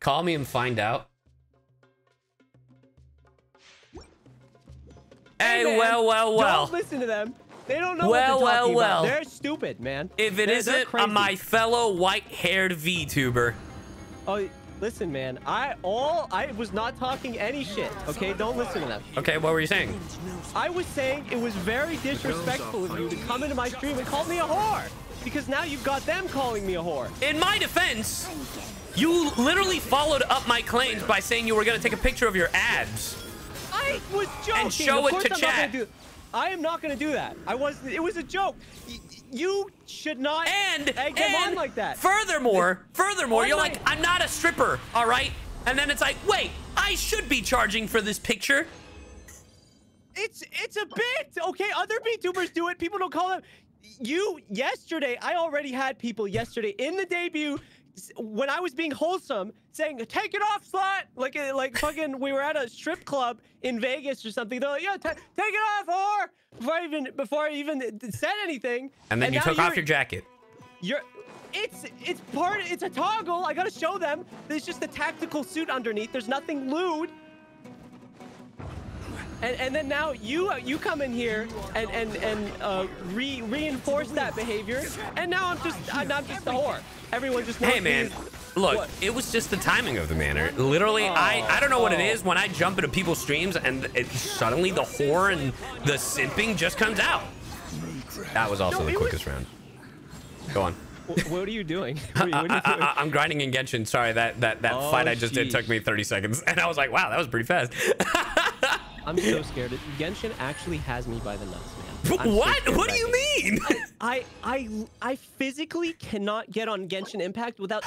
Call me and find out. Hey, man, well, well, well. Don't listen to them. They don't know Well, what they're well, talking well. about. They're stupid, man. If it isn't they're uh, my fellow white-haired VTuber. Oh, listen, man. I all I was not talking any shit. Okay, don't listen to them. Okay, what were you saying? I was saying it was very disrespectful of you to come into my stream and call me a whore. Because now you've got them calling me a whore. In my defense, you literally followed up my claims by saying you were going to take a picture of your abs. I was joking. And show it to I'm not gonna chat. do- I am not going to do that. I was. It was a joke. Y- you should not And, egg on like that. furthermore, furthermore, you're like, I'm not a stripper, all right? And then it's like, wait, I should be charging for this picture. It's it's a bit okay. Other VTubers do it. People don't call them. You yesterday, I already had people yesterday in the debut when I was being wholesome saying "Take it off, slut!" Like uh, like fucking we were at a strip club in Vegas or something. They're like, "Yeah, take it off, whore!" Before I even before I even uh, said anything. And then you took off your jacket. You're. It's it's part. It's a toggle. I gotta show them. There's just a tactical suit underneath. There's nothing lewd. And, and then now you you come in here and and and uh, re reinforce that behavior, and now I'm just I'm, I'm just a whore. Everyone just Hey, man. Look, What? it was just the timing of the manner. Literally, I, I don't know what it oh. is when I jump into people's streams and it, suddenly the whore and the simping just comes out. That was also No, the it was- quickest round. Go on. What are you doing? What are you, what are you doing? I, am grinding in Genshin. Sorry, that that that Oh, fight I just did took me 30 seconds, and I was like, wow, that was pretty fast. I'm so scared. Genshin actually has me by the nuts, man. I'm what? scared What do you mean? I I I physically cannot get on Genshin Impact without.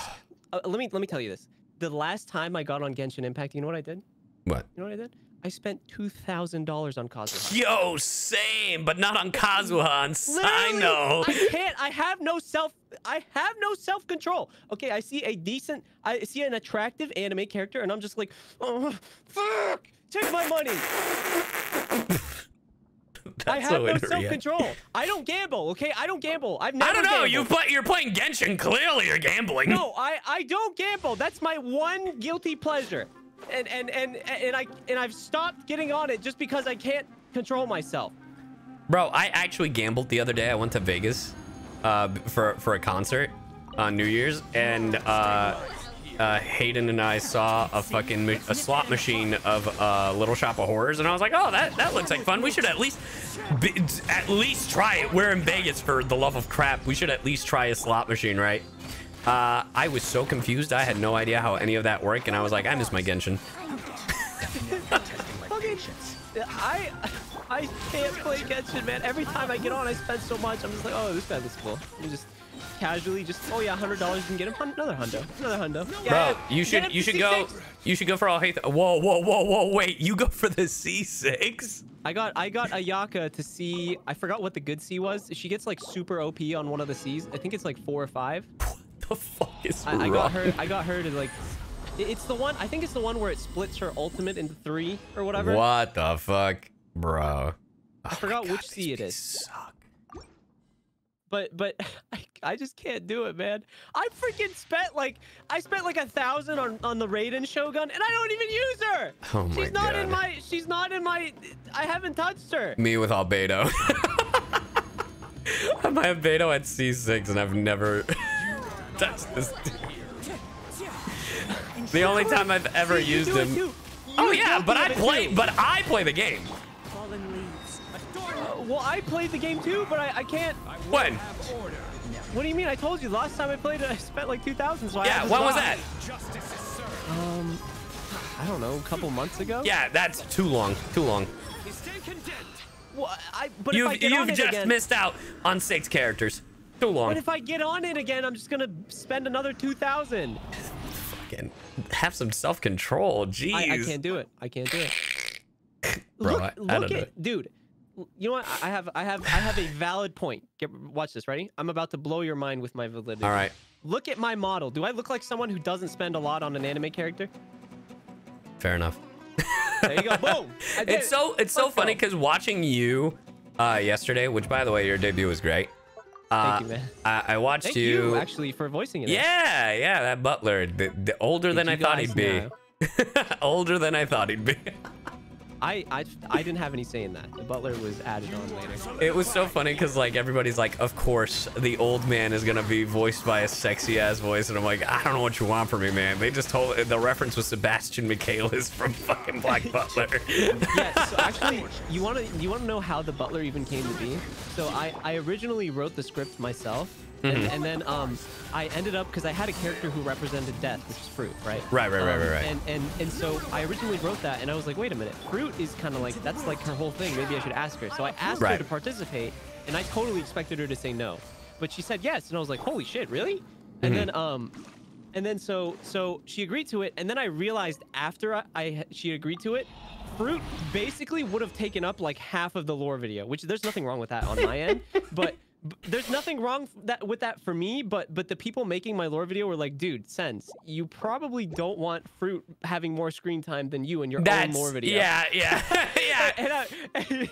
Uh, let me let me tell you this. The last time I got on Genshin Impact, you know what I did? what? You know what I did? I spent two thousand dollars on Kazuha. Yo, same, but not on Kazuha. I know. I can't. I have no self. I have no self control. Okay, I see a decent. I see an attractive anime character, and I'm just like, oh, fuck! Take my money. I have no self-control. I don't gamble. Okay, I don't gamble. I've never. I don't know. gambled. You play, you're playing Genshin. Clearly, you're gambling. No, I I don't gamble. That's my one guilty pleasure. And and and and I and I've stopped getting on it just because I can't control myself. Bro, I actually gambled the other day. I went to Vegas uh, for for a concert on New Year's, and uh, uh, Hayden and I saw a fucking a slot machine of uh, Little Shop of Horrors, and I was like, oh, that that looks like fun. We should at least at least try it. We're in Vegas for the love of crap. We should at least try a slot machine, right? Uh, I was so confused. I had no idea how any of that worked, and I was like, I miss my Genshin. Fucking, I I can't play Genshin, man. Every time I get on, I spend so much. I'm just like, oh, this guy looks cool. You just casually just, oh yeah, hundred dollars, you can get him another hundo, another hundo. Bro, Yeah, you should you should go you should go for all hate. Whoa, whoa, whoa, whoa! Wait, you go for the C6? I got I got Ayaka to see. I forgot what the good C was. She gets like super OP on one of the Cs. I think it's like four or five. what The fuck is I, I got her. I got her to like. it- It's the one. I think it's the one where it splits her ultimate into three or whatever. What the fuck, bro? I forgot oh which C it is. Suck. But but I, I just can't do it, man. I freaking spent like I spent like a thousand on on the Raiden Shogun, and I don't even use her. Oh my she's not in my. She's not in my. I haven't touched her. Me with Albedo. My Albedo at C6, and I've never touched this. dude. The only time I've ever used him. Oh yeah, but I play. But I play the game. Well, I played the game too, but I, I can't. When? What do you mean? I told you last time I played it, I spent like two thousand. So I Yeah. When was that? Um, I don't know, a couple months ago. Yeah, that's too long. Too long. Well, I, but if I You've you've just again, missed out on six characters. Too long. But if I get on it again, I'm just gonna spend another two thousand. Fucking have some self control. Jeez. I, I can't do it. I can't do it. Bro, look, I- I look at, dude. You know what? I have, I have, I have a valid point. Get, watch this. Ready? I'm about to blow your mind with my validity. All right. Look at my model. Do I look like someone who doesn't spend a lot on an anime character? Fair enough. There you go. Boom. It's so it's so Let's funny because watching you uh yesterday, which by the way, your debut was great. Uh, you, man. I, I watched Thank you. you, actually, for voicing it. yeah, yeah, that butler, the, the older Did than I thought he'd be. older than I thought he'd be. I, I, I didn't have any say in that. The butler was added on later. It was so funny because like everybody's like, of course the old man is gonna be voiced by a sexy ass voice, and I'm like, I don't know what you want from me, man. They just told the reference was Sebastian Michaelis from fucking Black Butler. yeah, so actually, you want to you want to know how the butler even came to be? So I I originally wrote the script myself, and, Mm-hmm. and then um I ended up because I had a character who represented death, which is fruit, right? Right, right, right, Um, right, right. And and and so I originally wrote that, and I was like, wait a minute, fruit is kind of like that's like her whole thing. Maybe I should ask her. So I asked her to participate, and I totally expected her to say no, but she said yes, and I was like, holy shit, really? And Mm-hmm. then um. And then so so she agreed to it, and then I realized after I, I she agreed to it, fruit basically would have taken up like half of the lore video, which there's nothing wrong with that on my end, but. There's nothing wrong that with that for me, but but the people making my lore video were like, dude, Senz, you probably don't want fruit having more screen time than you in your own lore video. yeah, yeah, yeah. And, I, and,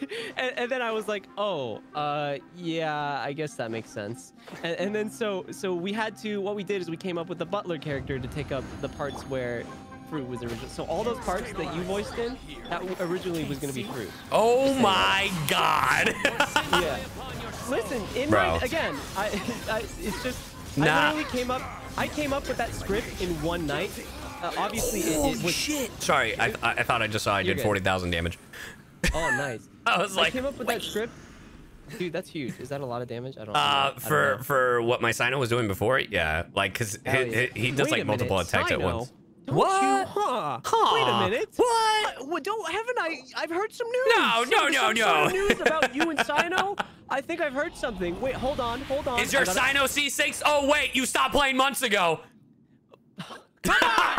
and then I was like, oh, uh, yeah, I guess that makes sense. And, and then so so we had to what we did is we came up with the butler character to take up the parts where fruit was original. So all those parts that you voiced in, that originally was gonna be fruit. Oh my god. Yeah. Listen, in Bro. my again, I, I it's just Nah. I literally came up. I came up with that script in one night. Uh, obviously, it, it was. Sorry, I, I I thought I just saw I did good. 40,000 damage. Oh, nice. I was I like, came up with that script. Dude, that's huge. Is that a lot of damage? I don't. uh, I don't for know. for what my Cyno was doing before, yeah, like cause he, yeah. he, he does Wait like multiple minute, attacks at once. Don't What? You, huh? Huh. Wait a minute. What? Well, don't haven't I? I've heard some news. No, Some- no, no, some no. Sort of news about you and Cyno. I think I've heard something. Wait, hold on, hold on. Is your Cyno C6? Oh wait, you stopped playing months ago. Come on.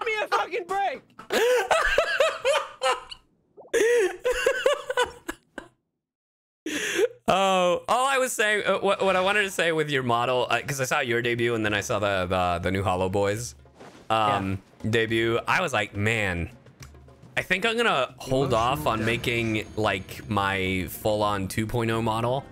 Give me a fucking break. Oh, all I was saying, uh, what, what I wanted to say with your model, because I saw your debut and then I saw the the, the new Hollow Boys um, debut. I was like, man, I think I'm gonna hold off on making like my full-on 2.0 model,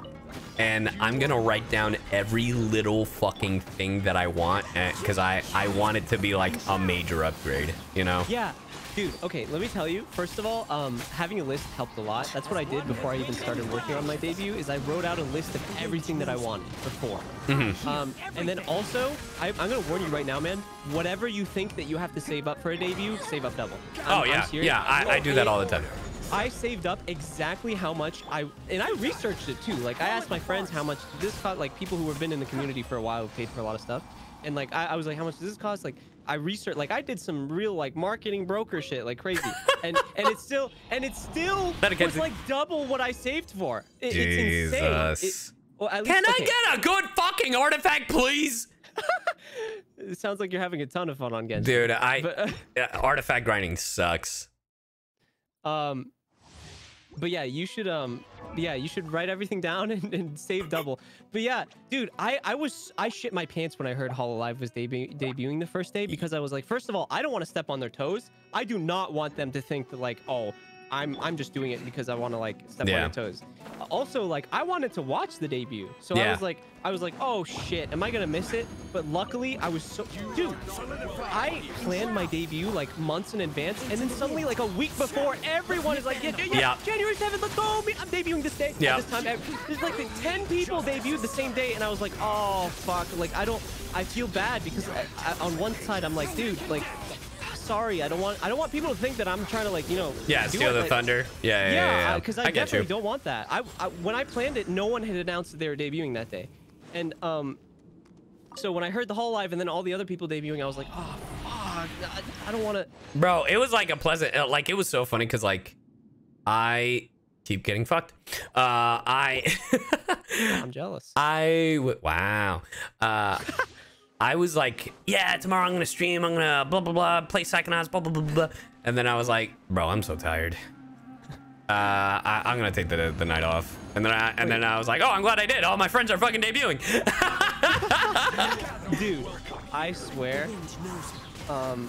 and I'm gonna write down every little fucking thing that I want, because I I want it to be like a major upgrade, you know? Yeah, dude. Okay, let me tell you. First of all, um, having a list helped a lot. That's what I did before I even started working on my debut. Is I wrote out a list of everything that I wanted before. Mm-hmm. Um, and then also, I, I'm gonna warn you right now, man. Whatever you think that you have to save up for a debut, save up double. I'm- Oh yeah, yeah. I, I do that all the time. I saved up exactly how much I and I researched it too. Like I asked my friends how much this cost. Like people who have been in the community for a while who paid for a lot of stuff. And like I, I was like, how much does this cost? Like I researched. Like I did some real like marketing broker shit like crazy. and and it's still and it's still was like double what I saved for. It, It's insane. Jesus. It, well, least, Can I get a good fucking artifact, please? It sounds like you're having a ton of fun on Genshin. Dude, I But, uh, artifact grinding sucks. Um, but yeah, you should um, yeah, you should write everything down and, and save double. But yeah, dude, I I was I shit my pants when I heard Hololive was debu- debuting the first day because I was like, first of all, I don't want to step on their toes. I do not want them to think that like, oh. I'm, I'm just doing it because I want to like step Yeah. on their toes. Also, like I wanted to watch the debut, so I was like, I was like, oh shit, am I gonna miss it? But luckily, I was so, dude, I planned my debut like months in advance, and then suddenly, like a week before, everyone is like, yeah, yeah, yeah, Yeah. January 7th, let's go. Me- I'm debuting this day. Yeah. At this time, there's like 10 people debuted the same day, and I was like, oh fuck, like I don't, I feel bad because I, I, on one side I'm like, dude, like, sorry, I don't want, I don't want people to think that I'm trying to like, you know, Yeah, steal the like- thunder. Yeah, yeah, yeah. yeah, yeah. because I, get definitely you. don't want that. I, I when I planned it, no one had announced that they were debuting that day, and um, so when I heard the Hololive and then all the other people debuting, I was like, oh fuck, I, I don't want to. Bro, it was like a pleasant, uh, like it was so funny because like I keep getting fucked. Uh, I, I'm jealous. I wow. Uh, I was like, yeah, tomorrow I'm gonna stream. I'm gonna blah blah blah play Psychonauts, blah blah blah blah. And then I was like, bro, I'm so tired. Uh, I, I'm gonna take the the night off. And then I and then I was like, oh, I'm glad I did. All my friends are fucking debuting. Dude, I swear. Um.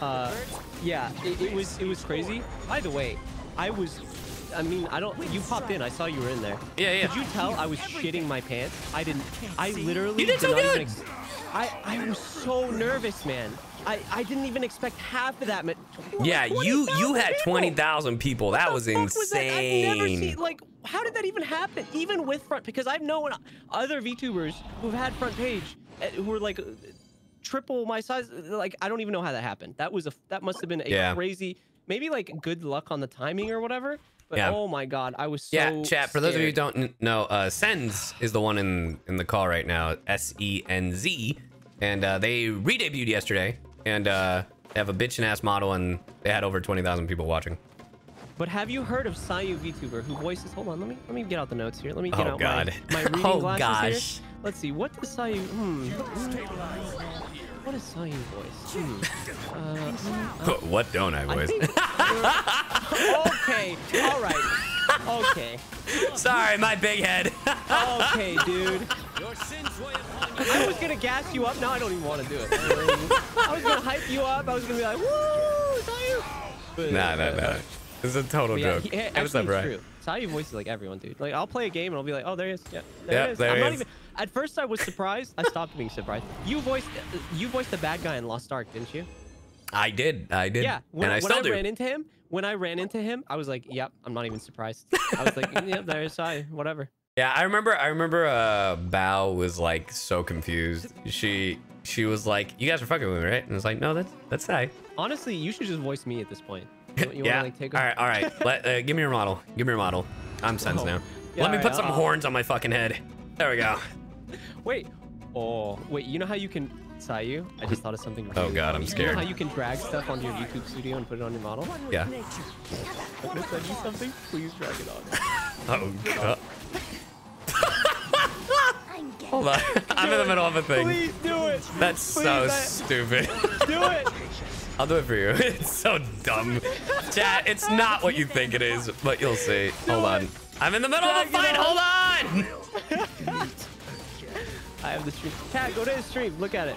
Uh, yeah, it, it was it was crazy. By the way, I was I mean, I don't. You popped in. I saw you were in there. Yeah, yeah. Could you tell I was shitting my pants? I didn't. I literally. You did so not even good. I I was so nervous, man. I I didn't even expect half of that. Man. Tw- Yeah, you you had people. twenty thousand people. That was the fuck was that? I've never insane. seen like how did that even happen? Even with front because I've known other VTubers who've had front page uh, who were like uh, triple my size. Like I don't even know how that happened. That was a that must have been a Yeah. crazy maybe like good luck on the timing or whatever. But Yeah. oh my god, I was so yeah, chat. For those of you who don't know, uh, Senz is the one in in the call right now. S E N Z, and uh, they re-debuted yesterday, and uh, they have a bitchin' ass model, and they had over twenty thousand people watching. But have you heard of Cy Yu VTuber who voices? Hold on, let me let me get out the notes here. Let me get Oh, out God. my my reading Oh, glasses gosh. here. Let's see. What does Cy Yu? Hmm. What is Cy Yu voice? Hmm. Uh, what don't I I voice? okay. All right. Okay. Sorry, my big head. Okay, dude. I was gonna gas you up. Now I don't even want to do it. I was gonna hype you up. I was gonna be like, "Woo, Cy Yu!" But, nah, nah, nah. It's a total But yeah, joke. he, It was actually, up, right? it's true. Cy Yu voices like everyone, dude. Like, I'll play a game and I'll be like, oh, there he is. Yeah, there Yeah, he is. there I'm he not is. even. At first, I was surprised. I stopped being surprised. You voiced, you voiced the bad guy in Lost Ark, didn't you? I did. I did. Yeah. When, and I when still I do. ran into him, when I ran into him, I was like, yep, I'm not even surprised. I was like, yep, there's Cy Yu, whatever. Yeah, I remember. I remember. Uh, Bao was like so confused. She she was like, "You guys are fucking with me, right?" And I was like, "No, that's that's I." Honestly, you should just voice me at this point. You, you yeah. Wanna, like, take all right. All right. Let, uh, give me your model. Give me your model. I'm Senz Oh. now. Yeah, Let me all put right, some horns on my fucking head. There we go. Wait. Oh, wait. You know how you can Cy Yu? I just thought of something. Oh, God, funny. I'm scared. You scared. know how you can drag stuff onto your YouTube studio and put it on your model? Yeah. I'm gonna send you something. Please drag it on. Oh god. Hold on. I'm in the middle of a thing. Please do it. That's so Please, I- stupid. Do it. I'll do it for you. It's so dumb. Chat, it's not what you think it is, but you'll see. Hold on. I'm in the middle of a fight. Hold on. I have the stream. Cat, go to his stream. Look at it.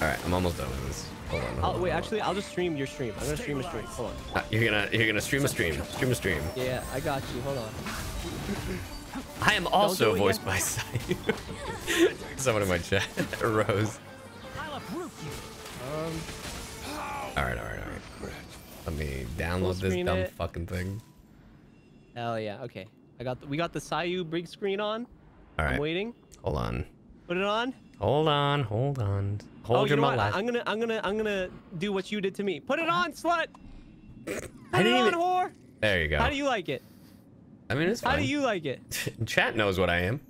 All right, I'm almost done with this. Hold on. Hold I'll, on, wait, hold actually, I'll just stream your stream. I'm gonna stream a stream. Hold on. on. Uh, you're gonna you're gonna stream a stream. Stream a stream. Yeah, I got you. Hold on. I am also do voiced yet. by Cy Yu. Someone in my chat, Rose. Um, All right, all right, all right. Let me download this dumb it. fucking thing. hell yeah. Okay. I got. The, we got the Cy Yu big screen on. All I'm waiting. hold on. Put it on. Hold on, hold on. Hold oh, your you know? I'm gonna, I'm gonna, I'm gonna do what you did to me. Put it on, slut. Put I it didn't on, even- whore. There you go. How do you like it? I mean, it's fine. How do you like it? Chat knows what I am.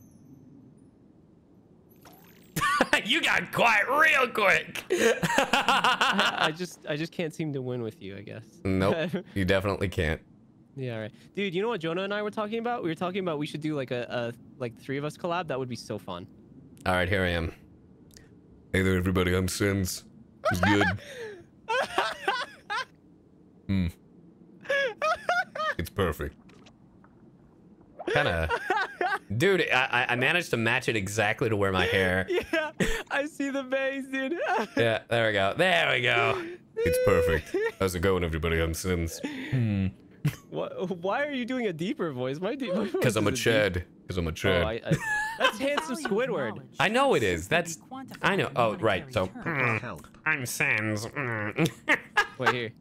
you got quiet real quick. I just, I just can't seem to win with you. I guess. nope, you definitely can't. Yeah, all right. Dude, you know what Jonah and I were talking about? We were talking about we should do like a, a like three of us collab. That would be so fun. All right, here I am. Hey there, everybody. I'm Sins. It's good. Hmm. It's perfect. Kind of. Dude, I, I- I managed to match it exactly to where my hair. yeah, I see the base, dude. Yeah, there we go. There we go. It's perfect. How's it going, everybody? I'm Sims. Why, why are you doing a deeper voice? My deep Because I'm a Chad. Because I'm a Oh, I, I, that's handsome Squidward. I know it is. That's. I know. Oh, right. So. mm, Help. I'm Sans. mm. Wait here.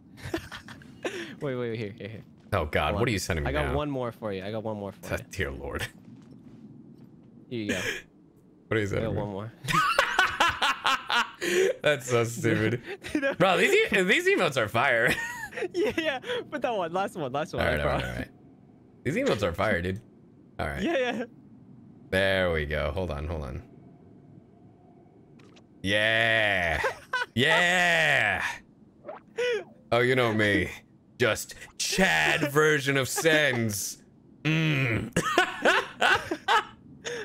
wait, wait, here, here, here. oh, God. What are you sending me I got now? one more for you. I got one more for you. Dear Lord. Here you go. What are you I got one more. That's so stupid. Bro, these, e- these emotes are fire. yeah, yeah. Put that one. Last one. Last one. all I right, all right, promise. all right. These emotes are fire, dude. All right. Yeah, yeah. There we go. Hold on, hold on. Yeah. Yeah. Oh, you know me. Just Chad version of Senz. Mm.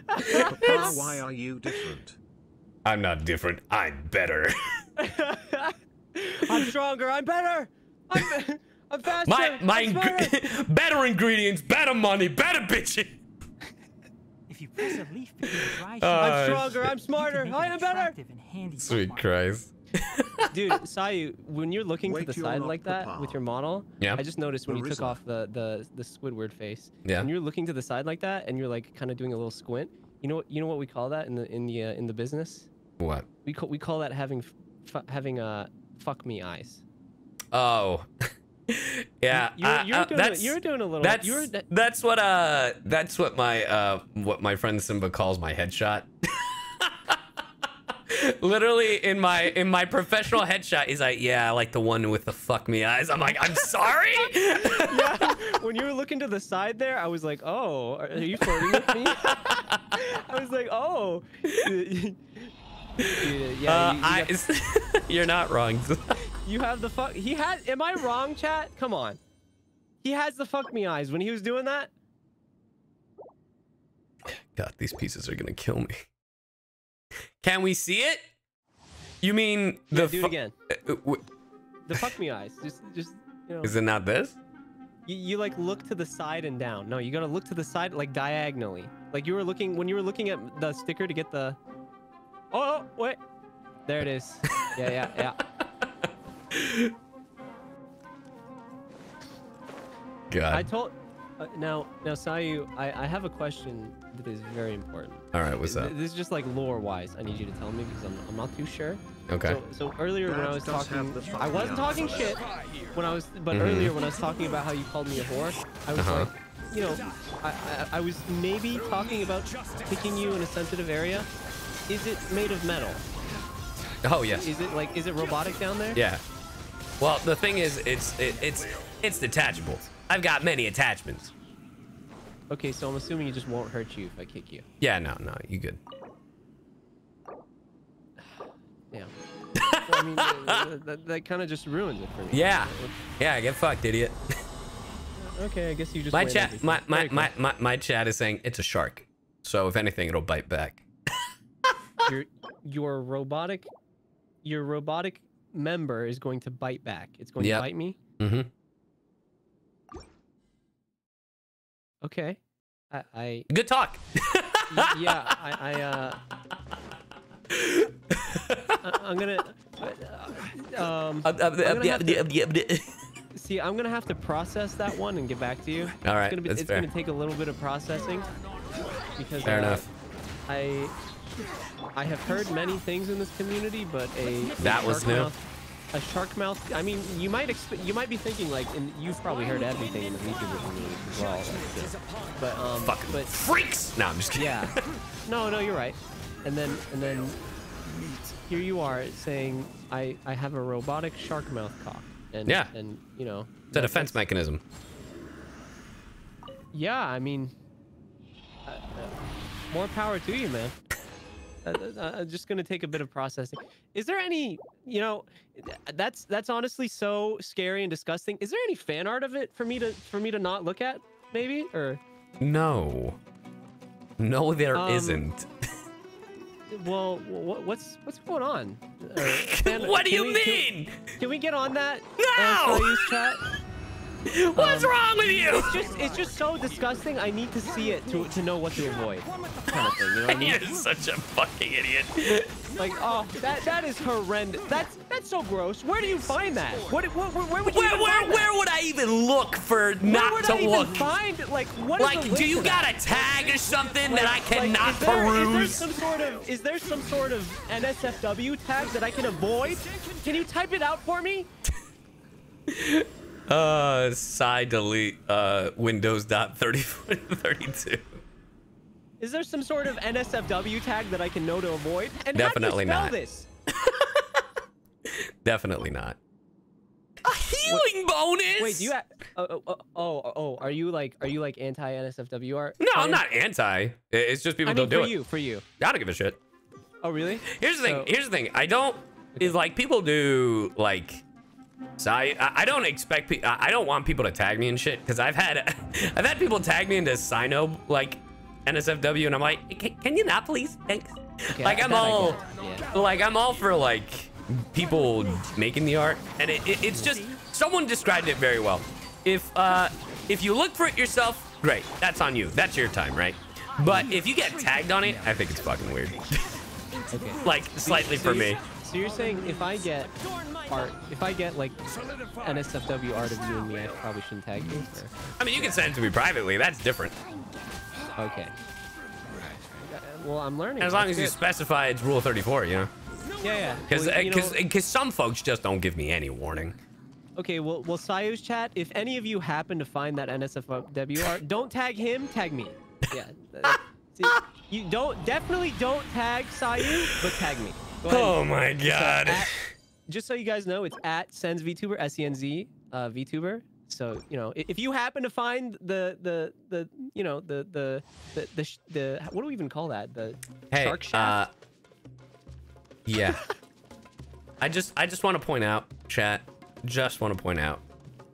Papa, why are you different? I'm not different. I'm better. I'm stronger. I'm better. I'm, I'm faster. My my I'm smarter. better ingredients, better money, better bitching. If you press a leaf between dry Uh, I'm stronger. I'm smarter. I am better. and Sweet bookmark. Christ. Dude, Cy Yu, when you're looking Wait, to the side like that Papa. with your model, Yeah. I just noticed when you took off the the the Squidward face. Yeah. When you're looking to the side like that and you're like kind of doing a little squint, you know what you know what we call that in the in the uh, in the business? What? We call we call that having f- f- having uh fuck me eyes. Oh. yeah. You're, uh, you're, uh, doing, a, that's you're doing a little. that's you're, that- that's what uh that's what my uh what my friend Simba calls my headshot. Literally in my in my professional headshot, he's like, yeah, I like the one with the fuck me eyes. I'm like, I'm sorry. yeah. When you were looking to the side there, I was like, oh, are are you flirting with me? I was like, oh. Yeah, uh, you, you I, got- you're not wrong. You have the fuck. He had. Am I wrong, chat? Come on. He has the fuck me eyes when he was doing that. God, these pieces are gonna kill me. Can we see it? You mean the? Yeah, do it again. uh, uh, The fuck me eyes. Just, just you know. Is it not this? You, you like look to the side and down. No, you gotta look to the side like diagonally. Like you were looking when you were looking at the sticker to get the. Oh, oh wait. There it is. Yeah, yeah, yeah. God. I told. Uh, now, now, Cy Yu, I, I have a question that is very important. All right, what's Th- up? This is just like lore-wise. I need you to tell me because I'm, I'm not too sure. Okay. So, so earlier when I was talking, I wasn't talking shit when I was, but Mhm. earlier when I was talking about how you called me a whore, I was Uh-huh. like, you know, I, I, I was maybe talking about picking you in a sensitive area. Is it made of metal? Oh yes. Is it like, is it robotic down there? Yeah. Well, the thing is, it's it, it's it's detachable. I've got many attachments. Okay, so I'm assuming it just won't hurt you if I kick you. Yeah, no, no, you good. Yeah. well, I mean, uh, that, that kind of just ruins it for me. Yeah. Yeah, get fucked, idiot. Okay, I guess you just. My chat, my my, my my my chat is saying it's a shark. So if anything, it'll bite back. Your your robotic your robotic member is going to bite back. It's going Yep. to bite me. Mm-hmm. Okay. I, I Good talk. yeah, I, I uh I- I'm gonna um see I'm gonna have to process that one and get back to you. All right, it's gonna be it's gonna take a little bit of processing because Fair uh, enough. I I have heard many things in this community, but a That was shark new. Mouth, a shark mouth. I mean, you might exp- you might be thinking like, and you've probably heard everything in the VTuber community as well. Like, but um, Fucking but freaks. No, I'm just kidding. yeah, no, no, you're right. And then and then here you are saying I I have a robotic shark mouth cock. And, Yeah. and you know It's a defense mechanism. yeah, I mean, uh, uh, more power to you, man. Uh, uh, just gonna take a bit of processing. Is there any, you know, that's that's honestly so scary and disgusting. Is there any fan art of it for me to for me to not look at, maybe? Or No. No, there Um, not well, what's what's going on? Uh, fan- what do you we- mean? Can, we get on that? No! Uh? What's um, wrong with you? It's just it's just so disgusting. I need to see it to to know what to avoid, kind of thing. You know I mean? You're such a fucking idiot. Like, oh, that that is horrendous. That's that's so gross. Where do you find that? What, what where, where would you Where, where, where would I even look for not Where would to I even look? find like what is Like, do you to that? got a tag or something that I Like- cannot like, is there peruse? some sort of is there some sort of NSFW tag that I can avoid? Can you type it out for me? Uh, side delete, uh, Windows dot 32. Is there some sort of NSFW tag that I can know to avoid? And Definitely how not. do you spell this? Definitely not. A healing bonus? Wait, do you? Ha- oh, oh, oh, oh, are you like are you like anti NSFW art? No, I'm not anti. It's just people I mean, don't do for it. you, for you. I don't give a shit. Oh, really? Here's the thing. Here's the thing. I don't is like people do like. So I I don't expect pe- I don't want people to tag me and shit because I've had I've had people tag me into Cyno like NSFW and I'm like can, can you not please? Thanks. Okay, like I'm all yeah. like I'm all for like people making the art and it, it, it's just someone described it very well. If uh if you look for it yourself great that's on you. That's your time right? But if you get tagged on it I think it's fucking weird. Okay. like slightly for me so you're saying if I get art, if I get like NSFW art of you and me, I probably shouldn't tag you? Or- I mean, you can send it to me privately. That's different. Okay. Well, I'm learning. As long That's as you specify it's Rule 34, you know? Yeah, yeah. Because Well, you know- because some folks just don't give me any warning. Okay, well, well, Cy Yu's chat. If any of you happen to find that NSFW art, don't tag him. Tag me. Yeah. uh, See, you don't definitely don't tag Cy Yu, but tag me. Go. Oh my god. at- just so you guys know, it's at Senz VTuber, S E N Z uh, VTuber. So you know, if you happen to find the the the you know the the the the, the what do we even call that? The Hey, shark shaft. uh, yeah. I just I just want to point out, chat. Just want to point out,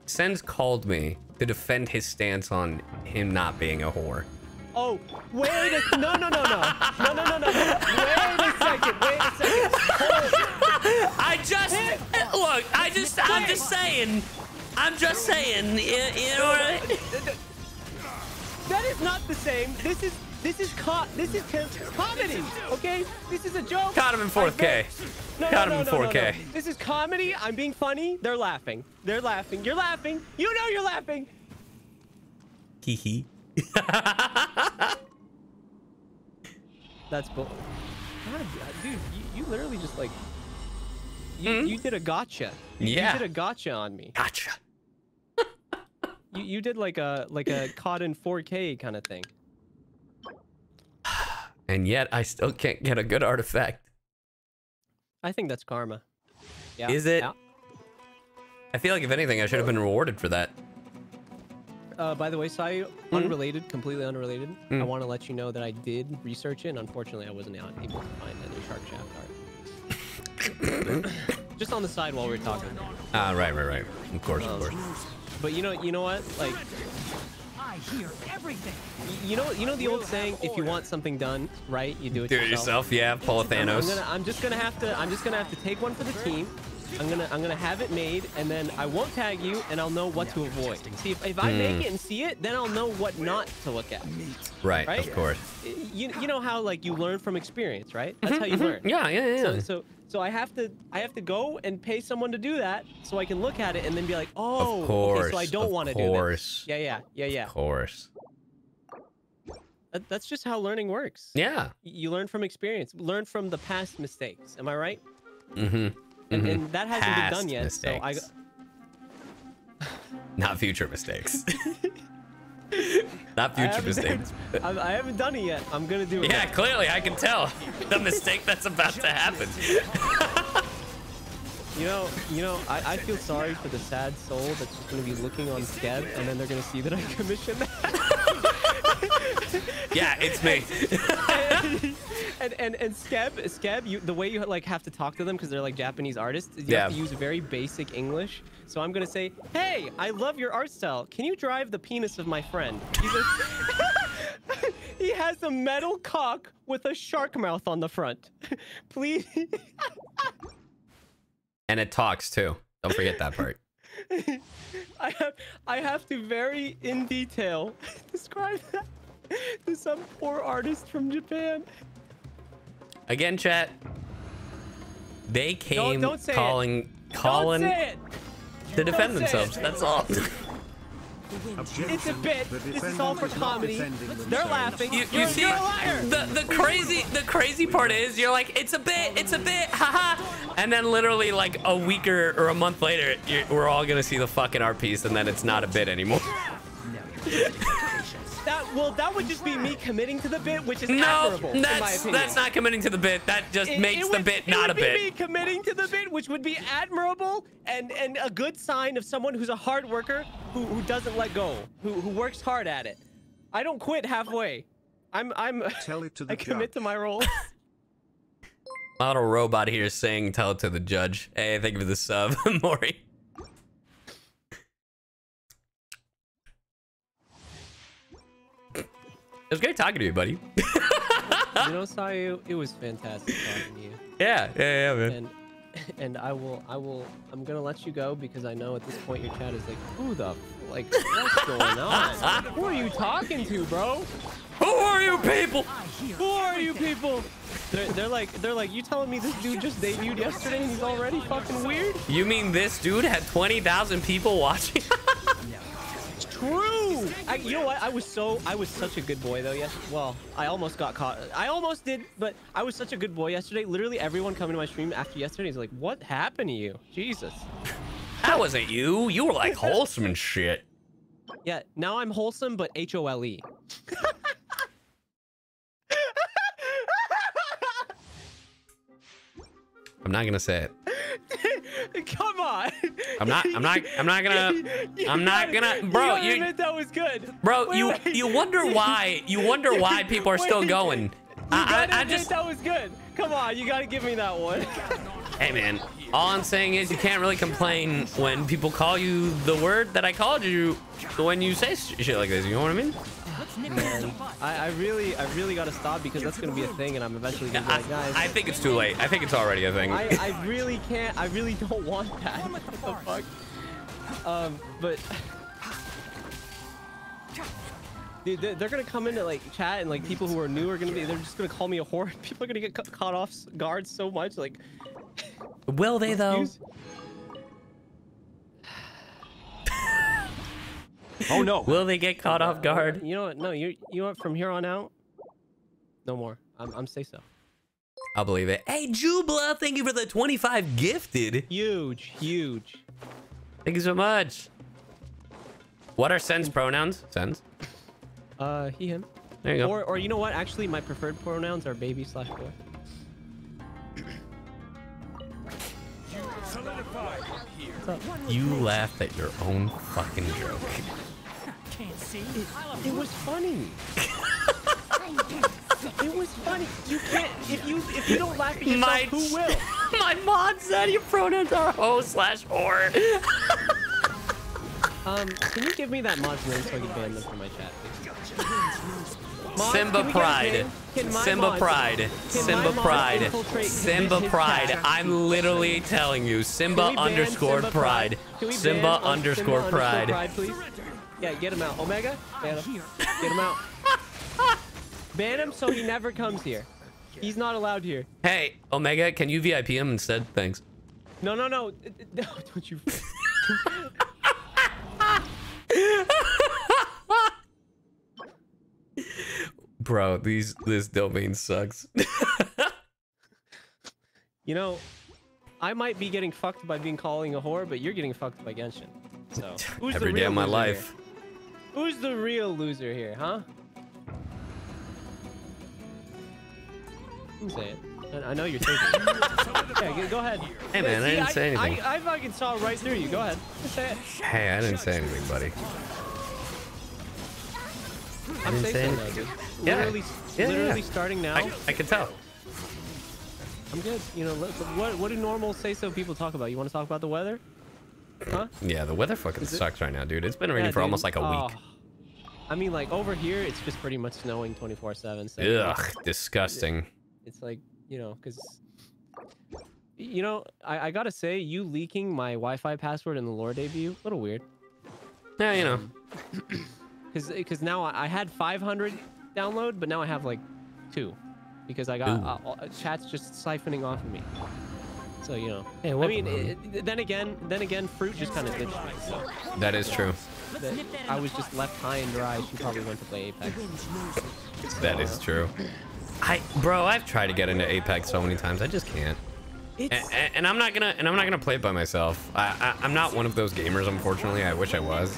Senz called me to defend his stance on him not being a whore. Oh, wait a no no no no no no no no. Wait a second. Wait a second. Hold. I just look. I just. I'm just saying. I'm just saying. You, you know what? That is not the same. This is this is co- this is comedy. Okay, this is a joke. Caught him in fourth K. No, Caught no, him in no, no, no, 4K. no. This is comedy. I'm being funny. They're laughing. They're laughing. You're laughing. You know you're laughing. Hee hee. That's bull. God, dude, you, you literally just like you, Hmm? you did a gotcha. You, Yeah. You did a gotcha on me. Gotcha. You, you did like a like a caught in 4K kind of thing. And yet I still can't get a good artifact. I think that's karma. Yeah. Is it? yeah. I feel like if anything, I should have been rewarded for that. Uh, by the way, Sai, Hmm? unrelated, completely unrelated. I want to let you know that I did research it, and unfortunately, I wasn't able to find any shark shaft art. Just on the side while we were talking. Ah, right, right, right. Of course, of course. But you know, you know what? Like, I hear everything. you know, you know the old saying: if you want something done right, you do it Do it yourself. yourself, yeah. Pull a I'm Thanos. gonna, I'm just gonna have to, I'm just gonna have to take one for the team. I'm gonna, I'm gonna have it made, and then I won't tag you, and I'll know what to avoid. See, if, if I Hmm. make it and see it, then I'll know what not to look at. Right, right? of course. You, you know how like you learn from experience, right? That's how you learn. Yeah, yeah, yeah. So, so, so I have to, I have to go and pay someone to do that, so I can look at it and then be like, oh, okay, so I don't want to do this. Yeah, yeah, yeah, yeah. Of course. That's just how learning works. Yeah. You learn from experience. Learn from the past mistakes. Am I right? Mm-hmm. And, Mhm. and that hasn't Past been done yet. So I, mistakes. Not future mistakes. Not future haven't- mistakes. I, I haven't done it yet. I'm gonna do it. Yeah, clearly I can tell the mistake that's about to happen. You know, you know, I, I feel sorry for the sad soul that's just gonna be looking on Skeb, and then they're gonna see that I commissioned that. Yeah, it's me. and and and Skeb, Skeb, you the way you like have to talk to them because they're like Japanese artists, you Yeah. have to use very basic English. So I'm gonna say, "Hey, I love your art style. Can you drive the penis of my friend?" He's a- he has a metal cock with a shark mouth on the front. Please. and it talks too. Don't forget that part. I have I have to very in detail describe that to some poor artist from Japan. Again, chat. They came don't calling calling Don't say it. to defend themselves. it. That's all. Objection. It's a bit. The This is all for defendant is not comedy. They're laughing. You, You're, see you're liar. the the crazy the crazy part is you're like it's a bit it's a bit haha and then literally like a week or, or a month later you're, we're all gonna see the fucking art piece and then it's not a bit anymore. That well, that would just be me committing to the bit, which is No, admirable in my that's that's not committing to the bit. That just It- makes it the would- bit it not would a be bit. Me committing to the bit, which would be admirable and and a good sign of someone who's a hard worker who who doesn't let go, who who works hard at it. I don't quit halfway. I'm I'm Tell it to the I commit judge. to my role. Model robot here saying tell it to the judge. Hey, thank you for the sub, Maury. It was great talking to you, buddy. you know, Cy Yu, it was fantastic talking to you. yeah, yeah, yeah, man. and and I will I will I'm gonna let you go because I know at this point your chat is like who the like what's going on who are you talking to bro Who are you people? Who are you people? They're, they're like, they're like, you telling me this dude just debuted yesterday and he's already fucking weird? You mean this dude had 20,000 people watching? It's true. I, you know what? I was so, I was such a good boy though. Yes. Well, I almost got caught. I almost did, but I was such a good boy yesterday. Literally everyone coming to my stream after yesterday is like, what happened to you? Jesus. that wasn't you. You were like wholesome and shit. Yeah. Now I'm wholesome, but H O L E. I'm not gonna say it. Come on. I'm not- I'm not- I'm not gonna- You I'm not gotta- gonna- bro, you- admit that was good. Bro, Wait, you wait. you wonder why you wonder why people are still going. You I, I, I just that was good. Come on, you gotta give me that one. hey man. All I'm saying is you can't really complain when people call you the word that I called you when you say shit like this. You know what I mean? Let's nip it in the bud. I, I really, I really gotta stop because that's gonna be a thing, and I'm eventually gonna be I, like, guys. I think it's too late. I think it's already a thing. I, I really can't. I really don't want that. What the fuck? Um, but. Dude, they're, they're gonna come into like chat and like people who are new are gonna be. They're just gonna call me a whore. People are gonna get ca- caught off guard so much. Like, Will they though? Oh no. Will they get caught off guard? You know what? No, you you know what? From here on out, no more. I'm I'm say so. I'll believe it. Hey, Jubla, thank you for the 25 gifted. Huge, huge. Thank you so much. What are Senz's pronouns? Senz's? Uh, he, him. There you go. Or, or you know what? Actually, my preferred pronouns are baby slash boy. You laughed at your own fucking joke. Can't see. It it was funny. it was funny. You can't if you if you don't laugh at yourself, My- who will? My mod said your pronouns are ho slash whore. Um, can you give me that mod's name so I can ban them from my chat. Mod, Simba can we Pride. pin? Can my Simba Pride. Simba Pride. Simba Pride. I'm literally telling you. Simba we ban underscore Simba pride. Can we Simba ban, um, underscore Simba pride. Underscore pride, please. Yeah, get him out. Omega, ban him. Get him out. ban him so he never comes here. He's not allowed here. Hey, Omega, can you VIP him instead? Thanks. No, no, no. No, don't you. Bro, these this domain sucks. You know, I might be getting fucked by being calling a whore, but you're getting fucked by Genshin. So who's Every the day real of my life. Here? Who's the real loser here, huh? You say it. I, I know you're thinking. yeah, go- go ahead. Hey, man, I didn't say anything. I, I fucking saw right through you. Go ahead. Say it. Hey, I didn't say anything, buddy. I'm didn't say say so now, anything. dude. Yeah. Literally, Yeah, literally yeah. starting now. I, I can tell. I'm good. You know, what what do normal say so people talk about? You want to talk about the weather? Huh? Yeah, the weather fucking Is it- sucks right now, dude. It's been raining Yeah, for dude. almost like a week. Oh. I mean, like over here, it's just pretty much snowing 24/7. So Ugh, disgusting. It's like you know, because you know, I, I gotta say, you leaking my Wi-Fi password in the lore debut, a little weird. Yeah, you know. Because because now I, I had 500 download, but now I have like two, because I got uh, all- chat's just siphoning off of me. So you know, Hey, I mean, it, it- then again, then again, fruit just kind of ditched me. So That is true. That nip that in I was just left high and dry. She probably went to play Apex. That is true. I, bro, I've tried to get into Apex so many times. I just can't. And, and I'm not gonna, and I'm not gonna play it by myself. I, I, I'm not one of those gamers, unfortunately. I wish I was,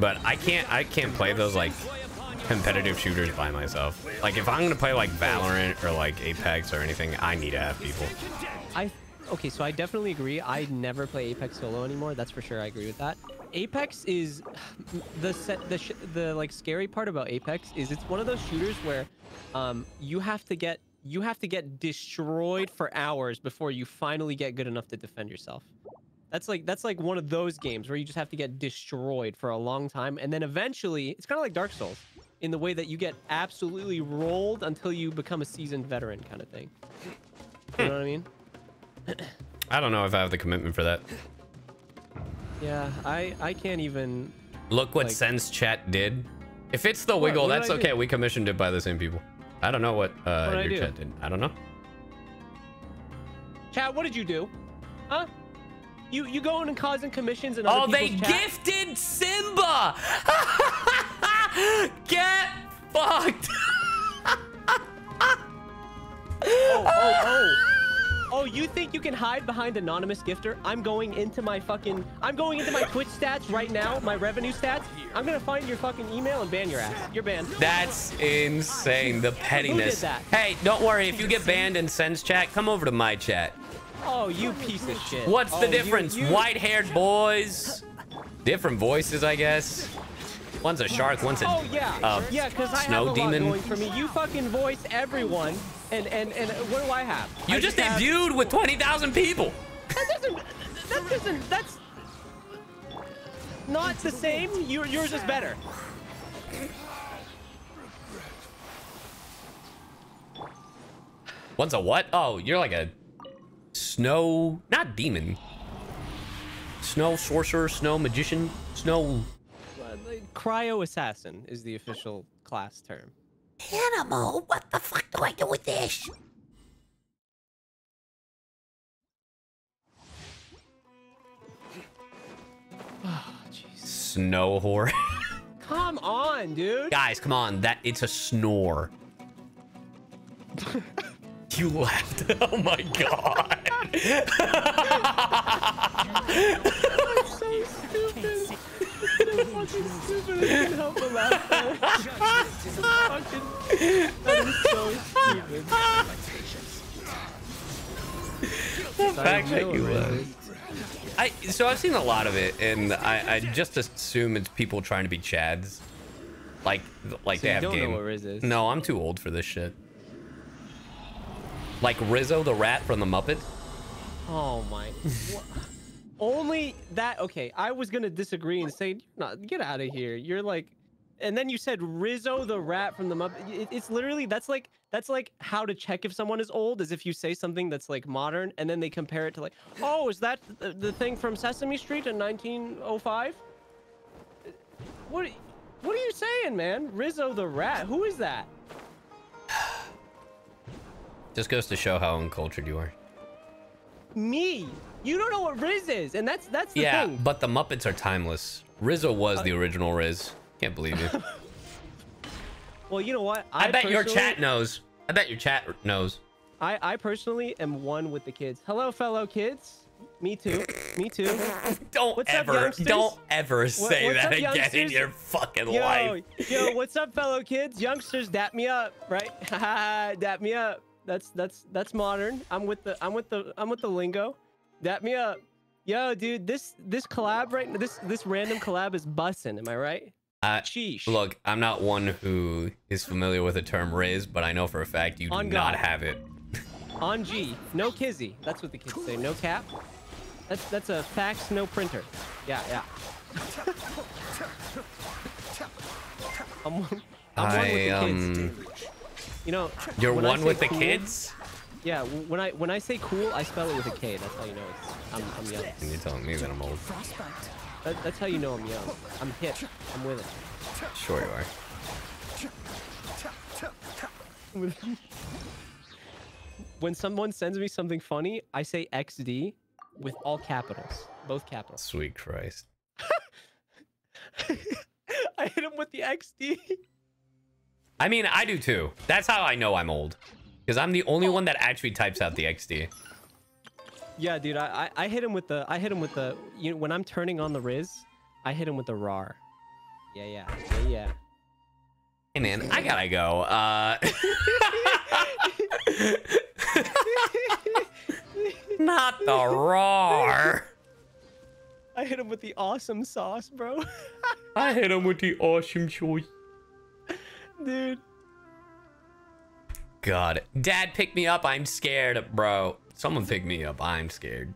but I can't, I can't play those like competitive shooters by myself. Like if I'm gonna play like Valorant or like Apex or anything, I need to have people. I okay, so I definitely agree. I never play Apex solo anymore. That's for sure. I agree with that. Apex is the set the the like scary part about Apex is it's one of those shooters where um you have to get you have to get destroyed for hours before you finally get good enough to defend yourself. That's like that's like one of those games where you just have to get destroyed for a long time and then eventually it's kind of like Dark Souls in the way that you get absolutely rolled until you become a seasoned veteran kind of thing. You know what I mean? I don't know if I have the commitment for that. Yeah, I I can't even. Look what Like- Senz Chat did If it's the wiggle, what did that's I do? okay. We commissioned it by the same people. I don't know what uh, What'd I your do? chat did. I don't know. Chat, what did you do? Huh? You you going and causing commissions and Oh, other they chat? gifted Simba. Get fucked. Oh, oh, oh. Oh, you think you can hide behind anonymous gifter? I'm going into my fucking I'm going into my Twitch stats right now, my revenue stats. I'm gonna find your fucking email and ban your ass. You're banned. That's insane. The pettiness. Hey, don't worry. If you get banned in Senz chat, come over to my chat. Oh, you piece of shit. What's Oh, the difference? you- White-haired boys, different voices, I guess. One's a shark, one's a Oh yeah, uh, yeah, because I snow have a demon. lot going for me. You fucking voice everyone, and and and what do I have? You I just have- debuted with 20,000 people. That doesn't. That doesn't. That's not the same. Your yours is better. One's a what? Oh, you're like a snow, not demon. Snow sorcerer, snow magician, snow. Cryo assassin is the official class term. Animal, what the fuck do I do with this? Oh, jeez. Snow whore. Come on, dude. Guys, come on. That it's a snore. you laughed. Oh my god. so stupid. so fucking stupid. I can't help but laugh. fucking, that is so stupid. the fact that you laughed. is. I so I've seen a lot of it, and I, I just assume it's people trying to be chads, like like So they have don't know game. what Riz is? No, I'm too old for this shit. Like Rizzo the rat from the Muppet. Oh my. Only that. Okay, I was gonna disagree and say, not get out of here." You're like, and then you said Rizzo the rat from the Muppet. It, it's literally that's like that's like how to check if someone is old is if you say something that's like modern and then they compare it to like, oh, is that the, the thing from Sesame Street in 1905? What? What are you saying, man? Rizzo the rat? Who is that? Just goes to show how uncultured you are. Me. You don't know what Riz is, and that's that's the yeah, thing. but the Muppets are timeless. Rizzo was Uh, the original Riz. Can't believe it. Well, you know what? I, bet your chat knows. I bet your chat knows. I, I personally am one with the kids. Hello, fellow kids. Me too. Me too. Don't What's ever, youngsters? don't ever say what's that up, again in youngsters? your fucking Yo, life. yo, what's up, fellow kids? Youngsters, dap me up, right? Dap me up. That's that's that's modern. I'm with the I'm with the I'm with the lingo. Dap me up. Yo, dude, this this collab right now this this random collab is bussin', am I right? Uh, Sheesh. Look, I'm not one who is familiar with the term Riz, but I know for a fact you do not have it. On G. No kizzy. That's what the kids say. No cap. That's that's a fax, no printer. Yeah, yeah. I'm, one- I'm one with the kids. um, You know, you're one with the kids. Yeah, when I when I say cool, I spell it with a K. That's how you know it's I'm, I'm young. And you're telling me that I'm old. That, that's how you know I'm young. I'm hip. I'm with it. Sure you are. When someone sends me something funny, I say XD with all capitals, both capitals. Sweet Christ. I hit him with the XD. I mean, I do too. That's how I know I'm old. Because I'm the only one that actually types out the XD. Yeah, dude, I, I I hit him with the I hit him with the you know when I'm turning on the Riz, I hit him with the RAR. Yeah, yeah, yeah, yeah. Hey man, I gotta go. Uh Not the roar. I hit him with the awesome sauce, bro. I hit him with the awesome choice. dude. God. Dad, pick me up. I'm scared, bro. Someone pick me up. I'm scared.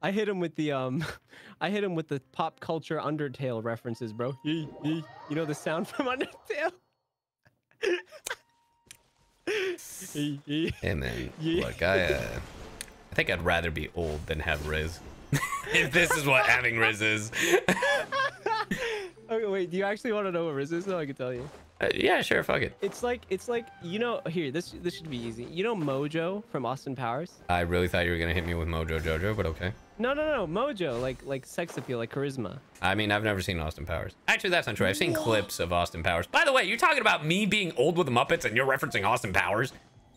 I hit him with the um I hit him with the pop culture Undertale references, bro. You know the sound from Undertale? Yee, yee. Hey man, Yeah. look, I uh, I think I'd rather be old than have Riz. if this is what having Riz is. Okay, wait. Do you actually want to know what Riz is? So I can tell you. Uh, yeah, sure. Fuck it. It's like it's like you know. Here, this this should be easy. You know Mojo from Austin Powers? I really thought you were gonna hit me with Mojo Jojo, but okay. No, no, no. Mojo, like like sex appeal, like charisma. I mean, I've never seen Austin Powers. Actually, that's not true. I've seen clips of Austin Powers. By the way, you're talking about me being old with the Muppets, and you're referencing Austin Powers.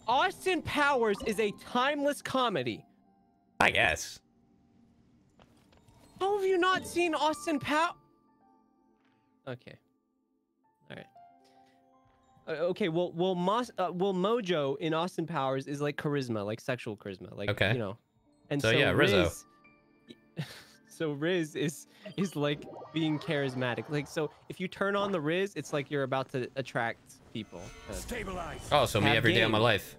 Austin Powers is a timeless comedy. I guess. How have you not seen Austin Pow? Okay. All right. Uh, okay. Well, well, Mos- uh, well, Mojo in Austin Powers is like charisma, like sexual charisma, like Okay. you know. And So, so, yeah, Rizzo. Riz, so Riz is is like being charismatic. Like so, if you turn on the Riz, it's like you're about to attract people. Uh, Stabilize. Oh, so me Have every day of my life.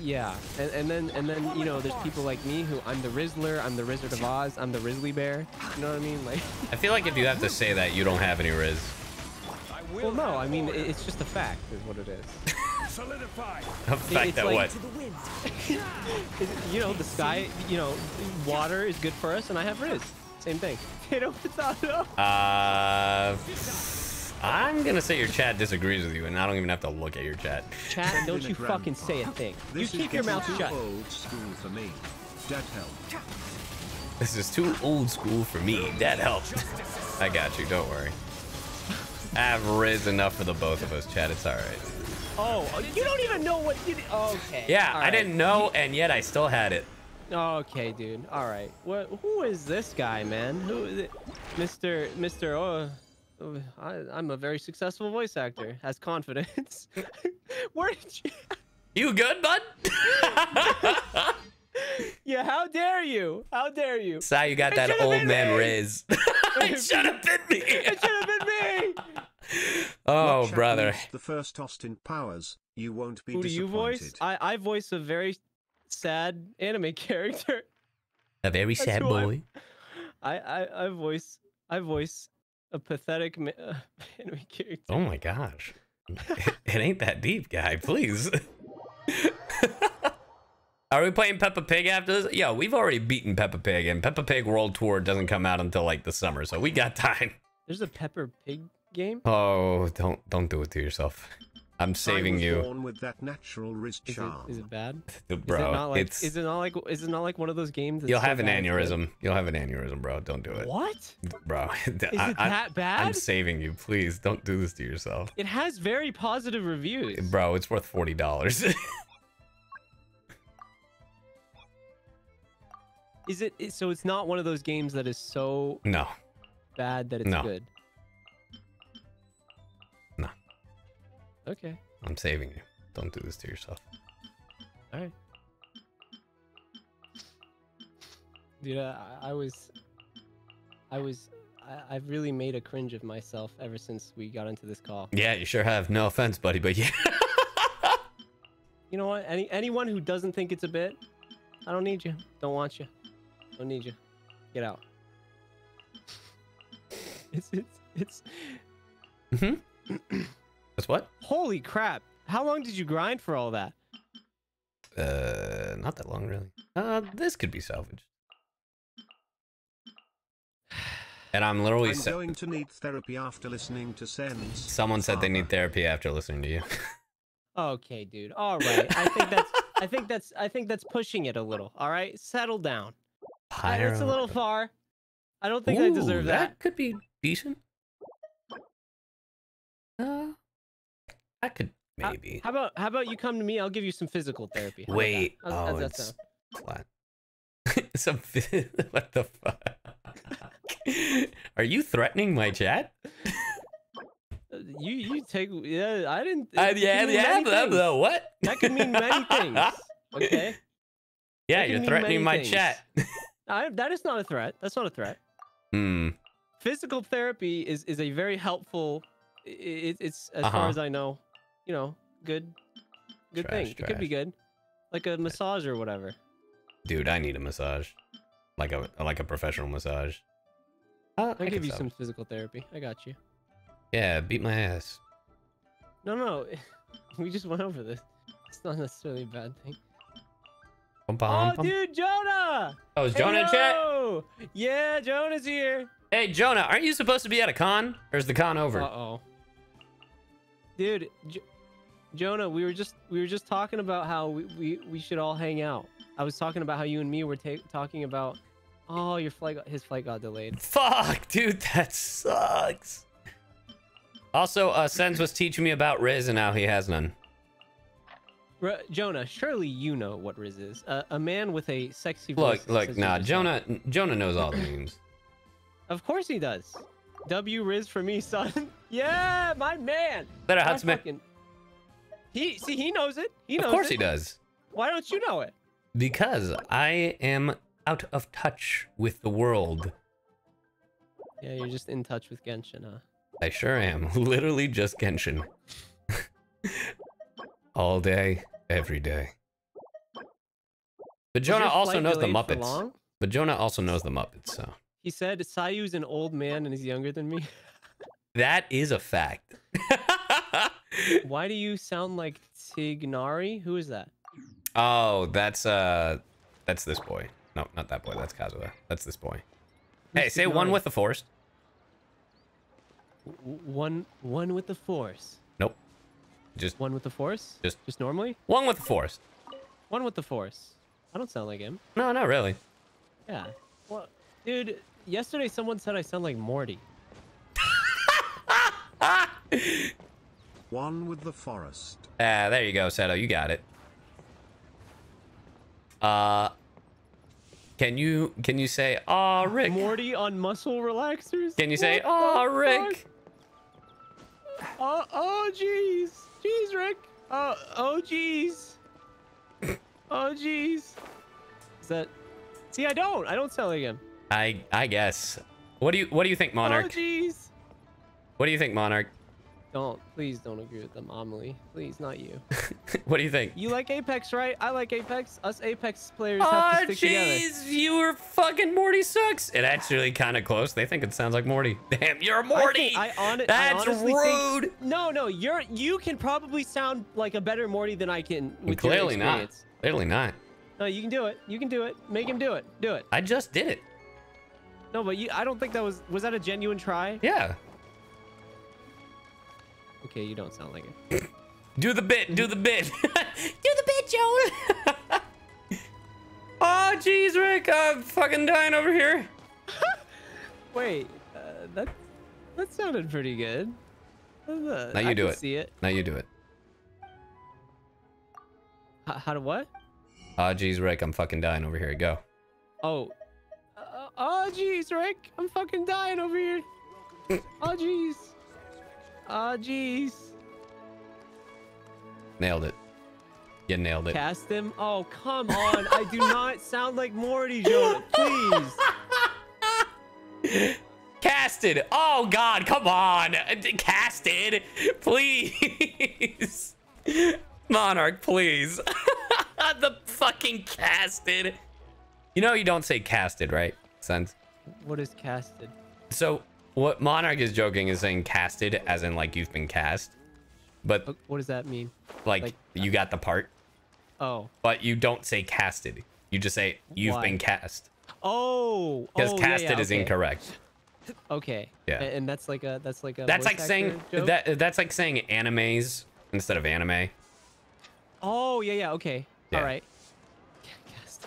yeah, and, and then and then you know, there's people like me who I'm the Rizzler, I'm the Wizard of Oz, I'm the Rizzly Bear. You know what I mean? Like. I feel like if you have to say that, you don't have any Riz. Well, no, I mean, i- it's just a fact, is what it is. Solidify. The fact it's that like- what? To the wind. It- you know, the sky, you know, water is good for us, and I have Riz. Same thing. Potato, potato. Uh, I'm gonna say your chat disagrees with you, and I don't even have to look at your chat. Chat, don't you fucking say a thing. You This is keep your getting mouth too shut. Old school for me. That help. This is too old school for me. That helped. I got you. Don't worry. I have Riz enough for the both of us, Chad. It's all right. Oh, oh you don't even know what you. Okay. Yeah, all I didn't know, and yet I still had it. Okay, dude. All right. What? Who is this guy, man? Who is it? Mr. Mr. Oh, oh, I, I'm a very successful voice actor. Has confidence. Where did you? You good, bud? Yeah. How dare you? How dare you? Cy, you got It that old man me. Riz. it should have been me. It should have been me. Oh, Watch brother. The first Austin Powers. You won't be Who do you voice? I I voice a very sad anime character. A very That's sad boy. I I, I voice I voice a pathetic ma- uh, anime character. Oh my gosh. it, it ain't that deep, guy. Please. Are we playing Peppa Pig after this? Yeah, we've already beaten Peppa Pig, and Peppa Pig World Tour doesn't come out until like the summer, so we got time. There's a Pepper Pig game. Oh, don't don't do it to yourself. I'm saving you, Born with that natural Riz Is it, charm. is it bad? bro. is it not like it's is it not like is it not like one of those games? that's you'll so have an bad it's good? aneurysm. You'll have an aneurysm, bro. Don't do it, What? bro. Is I, it I- that bad? I'm saving you. Please don't do this to yourself, It has very positive reviews. bro. It's worth forty dollars. Is it it- so? It's not one of those games that is so no, bad that it's No. good. Okay. I'm saving you. Don't do this to yourself. All right. Dude, I, I was, I was, I, I've really made a cringe of myself ever since we got into this call. Yeah, you sure have. No offense, buddy, but yeah. You know what? Any anyone who doesn't think it's a bit, I don't need you. Don't want you. Don't need you. Get out. It's it's it's. mm-hmm. That's what? Holy crap! How long did you grind for all that? Uh, not that long, really. Uh, this could be salvaged. And I'm literally. I'm going to need therapy after listening to Senz. Someone said they need therapy after listening to you. Okay, dude. All right. I think that's. I think that's. I think that's pushing it a little. All right. Settle down. That's a little far. I don't think I deserve Ooh, that. could be decent. Uh, I could maybe. How about how about you come to me? I'll give you some physical therapy. How that? Wait. How's- oh, how's that it's sound? flat. Some. what the fuck? Are you threatening my chat? Uh, You you take yeah. I didn't. Uh, it yeah, yeah. Blah, blah, what? That could mean many things. Okay. Yeah, you're threatening my things. chat. I, that is not a threat. That's not a threat. Hmm. Physical therapy is is a very helpful. i- i- it's as Uh-huh. far as I know, you know, good, good Trash, thing. It could be good, like a massage or whatever. Dude, I need a massage, like a like a professional massage. Uh, I'll I give you some physical therapy. I got you. Yeah, beat my ass. No, no, we just went over this. It's not necessarily a bad thing. Bum, Oh, bum, bum. dude, Jonah! Oh, is Jonah chat? Yeah, Jonah's here. Hey, Jonah, aren't you supposed to be at a con? Or is the con over? Uh oh. Dude, J- Jonah, we were just we were just talking about how we, we we should all hang out. I was talking about how you and me were talking about. Oh, your flight got, his flight got delayed. Fuck, dude, that sucks. Also, uh, Senz was teaching me about Riz, and now he has none. R- Jonah, surely you know what Riz is. Uh, a man with a sexy voice. Look, look, nah, Jonah, Jonah knows all the memes. Of course he does. W Riz for me, son. yeah, my man. Better Hutsman. fucking- He see he knows it. He knows Of course it. he does. Why don't you know it? Because I am out of touch with the world. Yeah, you're just in touch with Genshin, huh? I sure am. Literally just Genshin. all day, every day. But Jonah also knows the Muppets. But Jonah also knows the Muppets, so. He said Cy Yu's an old man and he's younger than me. That is a fact. Why do you sound like Tignari? Who is that? oh, that's uh that's this boy. No, not that boy. That's Kazuha. That's this boy. Hey, Who's say one with the force. One one with the force. Nope. Just One with the force? Just- just normally? one with the force. One with the force. I don't sound like him. No, not really. Yeah. Well, dude, yesterday someone said I sound like Morty. One with the forest. Ah, there you go, Seto. You got it. Uh, can you can you say, "Aw, Rick"? Morty on muscle relaxers? Can you say, What the "Aw, Rick"? fuck? Oh, oh, jeez. Jeez, Rick. Oh, oh, jeez. Oh, jeez. Is that... See, I don't. I don't sound like him. I I guess. What do you what do you think, Monarch? Oh, jeez. What do you think, Monarch? Don't. Please don't agree with them, Amelie. Please, not you. what do you think? You like Apex, right? I like Apex. Us Apex players Oh, have to ah, stick together. jeez, you were fucking Morty sucks. It actually kind of close. They think it sounds like Morty. Damn, you're Morty. I, think, I, hon- I That's honestly rude. Think, no, no, you're you can probably sound like a better Morty than I can with your Clearly not. experience. Clearly not. No, you can do it. You can do it. Make him do it. Do it. I just did it. No, but you, I don't think that was was that a genuine try. Yeah. Okay, you don't sound like it. Do the bit. Do the bit. do the bit, Joe. oh, jeez, Rick. I'm fucking dying over here. Wait, uh, that that sounded pretty good. Uh, Now you I do can it. See it. Now you do it. H- how to what? Oh, jeez, Rick. I'm fucking dying over here. Go. Oh. Uh, oh, jeez, Rick. I'm fucking dying over here. Oh, jeez. Oh, jeez. Nailed it. You nailed it. Cast him? Oh, come on. I do not sound like Morty, Joe. Please. Casted. Oh God, come on. Casted, please. Monarch, please. the fucking casted. You know you don't say casted, right? Senz. What is casted? So what Monarch is joking is saying casted, as in like you've been cast, but What- What does that mean? like, like- you got the part. Oh. But you don't say casted. You just say you've Why? been cast Oh. oh because oh, casted yeah, is okay. incorrect. Okay. Yeah. And that's like a that's like a. That's like saying joke? that. That's like saying animes instead of anime. Oh yeah yeah okay. Yeah. All right. Cast.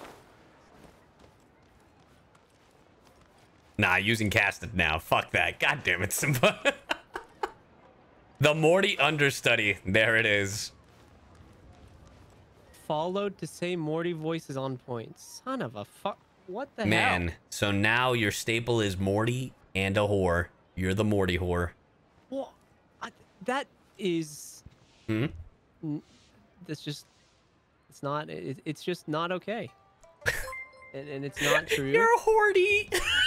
Nah, using casted now. Fuck that. God damn it, Simba. the Morty understudy. There it is. Followed to say Morty voice is on point. Son of a fuck. What the Man, hell? so now your staple is Morty and a whore. You're the Morty whore. Well, I, that is. Hmm? That's just. It's not. It, it's just not okay. and, and it's not true. You're a horty.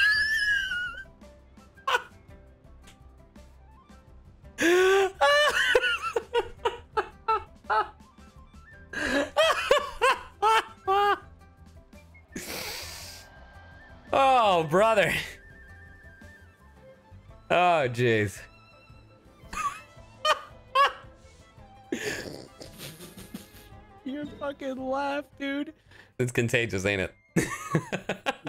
oh. Oh, jeez. Your fucking laugh, dude. It's contagious, ain't it?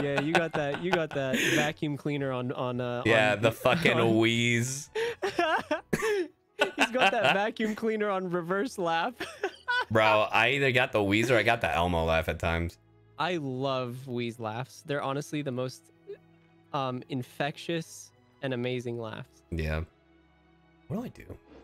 Yeah, you got that. You got that vacuum cleaner on on. Uh, Yeah, on, the fucking on- wheeze. He's got that vacuum cleaner on reverse lap. Bro, I either got the wheeze or I got the Elmo laugh at times. I love Wheeze laughs. They're honestly the most um, infectious and amazing laughs. Yeah. What do I do?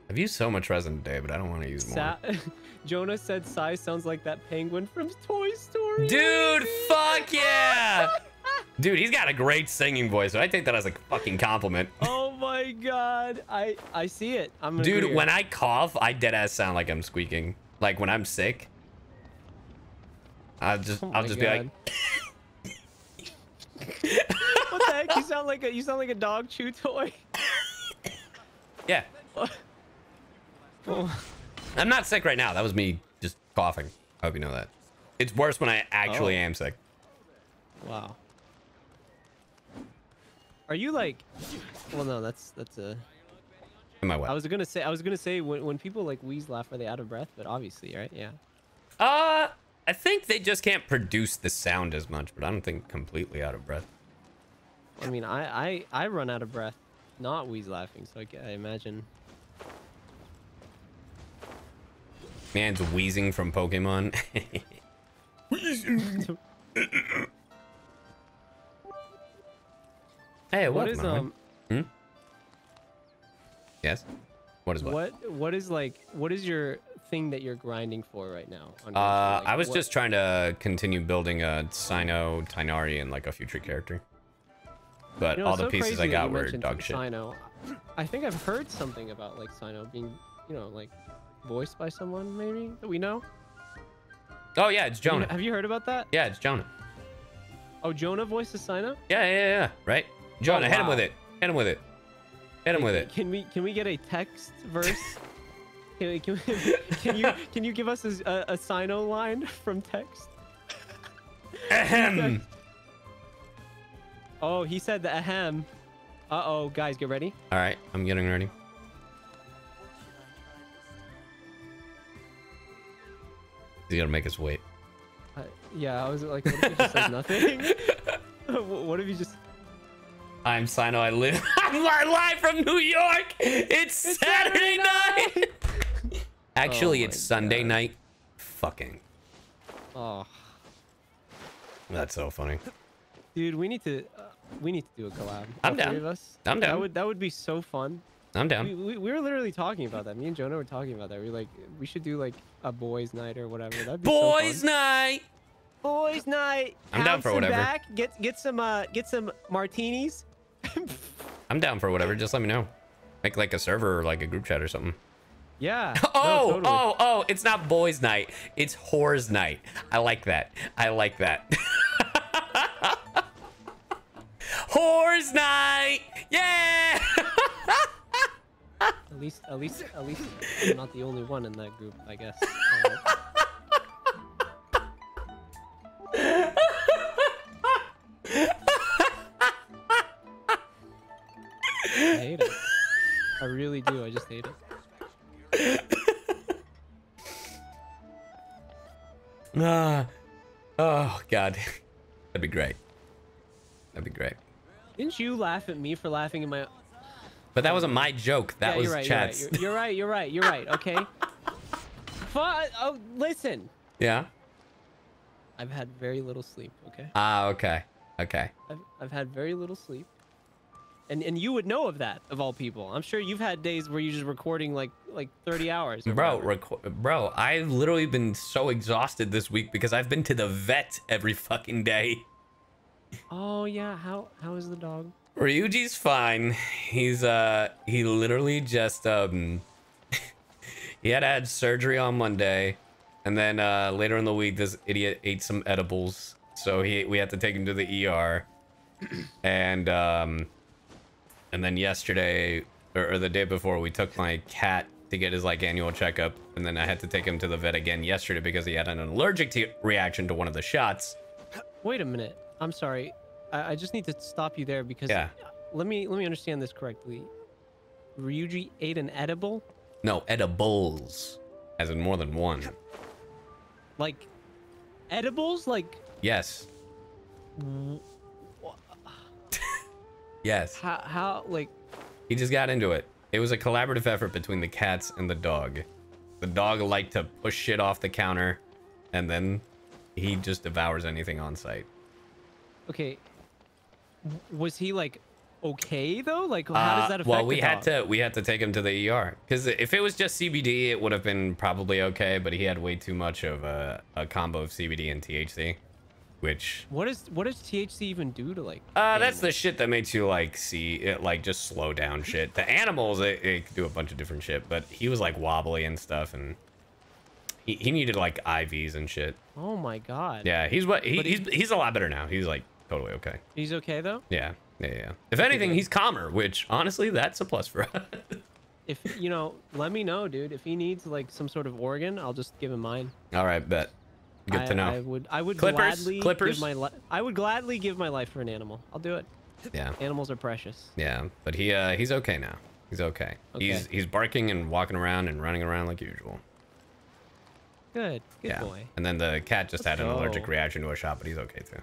I've used so much resin today, but I don't want to use more. Sa- Jonah said Cy sounds like that penguin from Toy Story. Dude, fuck yeah! Dude, he's got a great singing voice. So I take that as a fucking compliment. Oh my god. I I see it. I'm Dude, agree. when I cough, I dead ass sound like I'm squeaking. Like when I'm sick, I'll just Oh I'll just be like, what? You sound like a you sound like a dog chew toy. yeah. Oh, I'm not sick right now. That was me just coughing. I hope you know that. It's worse when I actually Oh. am sick. wow. Are you like? Well, no. That's that's a. Am I I was gonna say I was gonna say when when people like wheeze laugh are they out of breath? But obviously, right? Yeah. Uh, I think they just can't produce the sound as much, but I don't think completely out of breath. I mean, I I I run out of breath, not wheeze laughing. So I, I imagine. Man's wheezing from Pokemon. hey, what, what is Mohammed? um Yes. What is what? what what is like what is your thing that you're grinding for right now? Uh, Like, I was what- just trying to continue building a Cyno, Tignari, and like a future character. But You know, all the so pieces I got were dog shit. Cyno. I think I've heard something about like Cyno being, you know, like voiced by someone maybe that we know. Oh yeah, it's Jonah. Have you heard about that? Yeah, it's Jonah. Oh, Jonah voices Cyno. Yeah, yeah, yeah. Right. Jonah, oh, hit him with it. Hit him with it. Hit him with it. Can we can we get a text verse? can, can, can you can you give us a, a, a Cyno line from text? Ahem. Oh, he said the ahem. Uh oh, guys, get ready. All right, I'm getting ready. He's gonna make us wait. Uh, yeah, I was like, what if he just says nothing? What if he just? I'm Cyno. I live. I'm live from New York. It's, Saturday, Saturday night. Actually, Oh it's Sunday God. night. Fucking. Oh, That's so funny. dude, we need to uh, we need to do a collab. I'm down. Of us. I'm down. That would that would be so fun. I'm down. we, we were literally talking about that. Me and Jonah were talking about that. We were like, we should do like a boys' night or whatever. That'd be so fun. Boys' night. Boys' night. I'm down for whatever. Back. Get get some uh get some martinis. I'm down for whatever. Just let me know. Make like a server or like a group chat or something. Yeah. Oh, no, totally. oh, oh! It's not boys' night. It's whores' night. I like that. I like that. whores' night. Yeah. At least at least at least I'm not the only one in that group, I guess. I hate it. I really do. I just hate it. Ah. oh God. That'd be great. That'd be great. Didn't you laugh at me for laughing in my? But that wasn't my joke. That yeah, was you're right, Chad's. You're right. You're, you're right. You're right. You're right. Okay. Oh, listen. yeah. I've had very little sleep. Okay. Ah. okay. Okay. I've, I've had very little sleep. And and you would know of that of all people. I'm sure you've had days where you're just recording like like 30 hours. Bro, bro, I've literally been so exhausted this week because I've been to the vet every fucking day. Oh yeah. How how is the dog? Ryuji's fine. He's uh he literally just um he had had surgery on Monday and then uh later in the week this idiot ate some edibles. So he we had to take him to the ER. and um and then yesterday or, or the day before we took my cat to get his like annual checkup and then I had to take him to the vet again yesterday because he had an allergic reaction to one of the shots. Wait a minute. I'm sorry. I, I just need to stop you there because Yeah. let me let me understand this correctly. Ryuji ate an edible, No, edibles as in more than one. like edibles, like Yes. Yes. How how like He just got into it. It was a collaborative effort between the cats and the dog. The dog liked to push shit off the counter, and then he just devours anything on site. Okay. Was he like okay though? Like how Uh, does that affect well, we had dog? to we had to take him to the ER because if it was just CBD, it would have been probably okay. But he had way too much of a, a combo of CBD and THC, which What is what does THC even do to like? uh, that's the shit that makes you like see it like just slow down shit. The animals it, it could do a bunch of different shit, but he was like wobbly and stuff, and he, he needed like IVs and shit. Oh my god. Yeah, he's what he, he- he's he's a lot better now. He's like totally okay. He's okay though. Yeah, yeah, yeah. If anything, he's calmer, which honestly, that's a plus for us. If you know, let me know, dude. If he needs like some sort of organ, I'll just give him mine. All right, bet. Good I, to know. I would I would Clippers? gladly Clippers? give my I would gladly give my life for an animal. I'll do it. Yeah, Animals are precious. yeah. But he uh he's okay now. He's okay. He's Okay. he's barking and walking around and running around like usual. Good. Good yeah. boy. And then the cat just had an Let's allergic reaction to a shot, but he's okay too.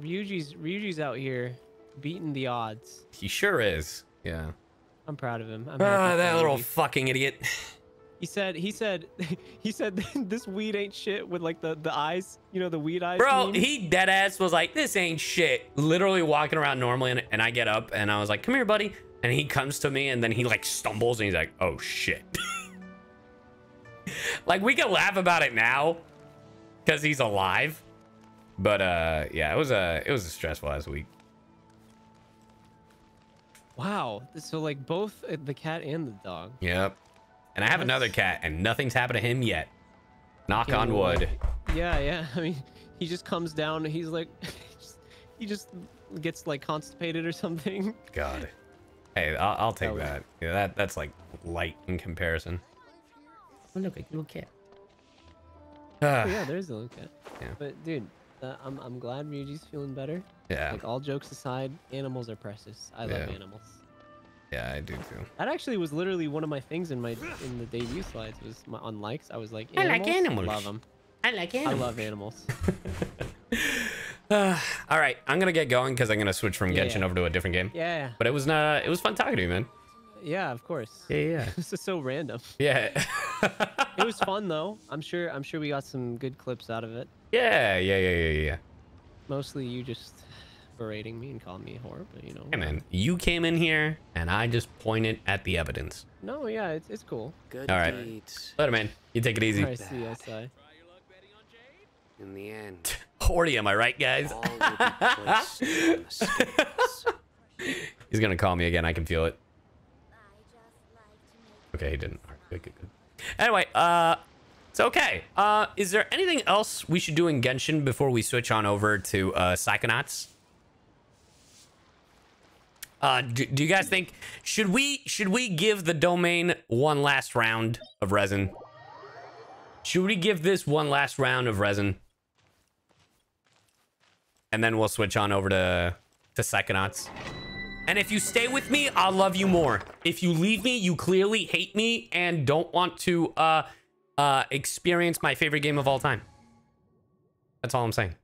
Ryuji's Ryuji's out here beating the odds. He sure is. Yeah. I'm proud of him. I'm Ah, that little Ryuji. fucking idiot. He said he said he said this weed ain't shit with like the the eyes, you know, the weed eyes. Bro, meme. he dead ass was like, this ain't shit. Literally walking around normally, and, and I get up and I was like, come here, buddy. And he comes to me and then he like stumbles and he's like, oh shit. like we can laugh about it now because he's alive. But uh yeah, it was a it was a stressful last week. Wow. So like both uh, the cat and the dog. Yep. And I have another cat and nothing's happened to him yet. Knock Okay, on well, wood. Yeah, yeah. I mean, he just comes down. and He's like, he just gets like constipated or something. God. Hey, I'll, I'll take That was- that. Yeah, that that's like light in comparison. Oh, look, a little cat. Ah, Oh, yeah, there's a little cat. Yeah. But dude, uh, I'm I'm glad Ryuji's feeling better. yeah, Like all jokes aside, animals are precious. I love Yeah. animals. yeah, I do too. That actually was literally one of my things in my in the debut slides was my, on likes. I was like, I like animals. I Love them. I like animals. I love animals. All right, I'm gonna get going because I'm gonna switch from Yeah, Genshin yeah. over to a different game. Yeah, But it was uh, it was fun talking to you, man. Yeah, of course. Yeah, yeah, This is so random. yeah, It was fun though. I'm sure. I'm sure we got some good clips out of it. yeah, yeah, yeah, yeah, yeah. Mostly you just berating me and calling me a whore, but you know. Hey, man, you came in here and I just pointed at the evidence. No, yeah, it's it's cool. Good All right. deeds. Later, man. You take it easy. I see. I see. In the end, Horty, am I right, guys? all will be placed on the scales. He's gonna call me again. I can feel it. Okay, he didn't. Good, good, good. Anyway, uh, it's okay. Uh, is there anything else we should do in Genshin before we switch on over to uh, Psychonauts? Uh, do, do you guys think should we should we give the domain one last round of resin? Should we give this one last round of resin? And then we'll switch on over to to Psychonauts. And if you stay with me, I'll love you more. If you leave me, you clearly hate me and don't want to uh uh experience my favorite game of all time. That's all I'm saying.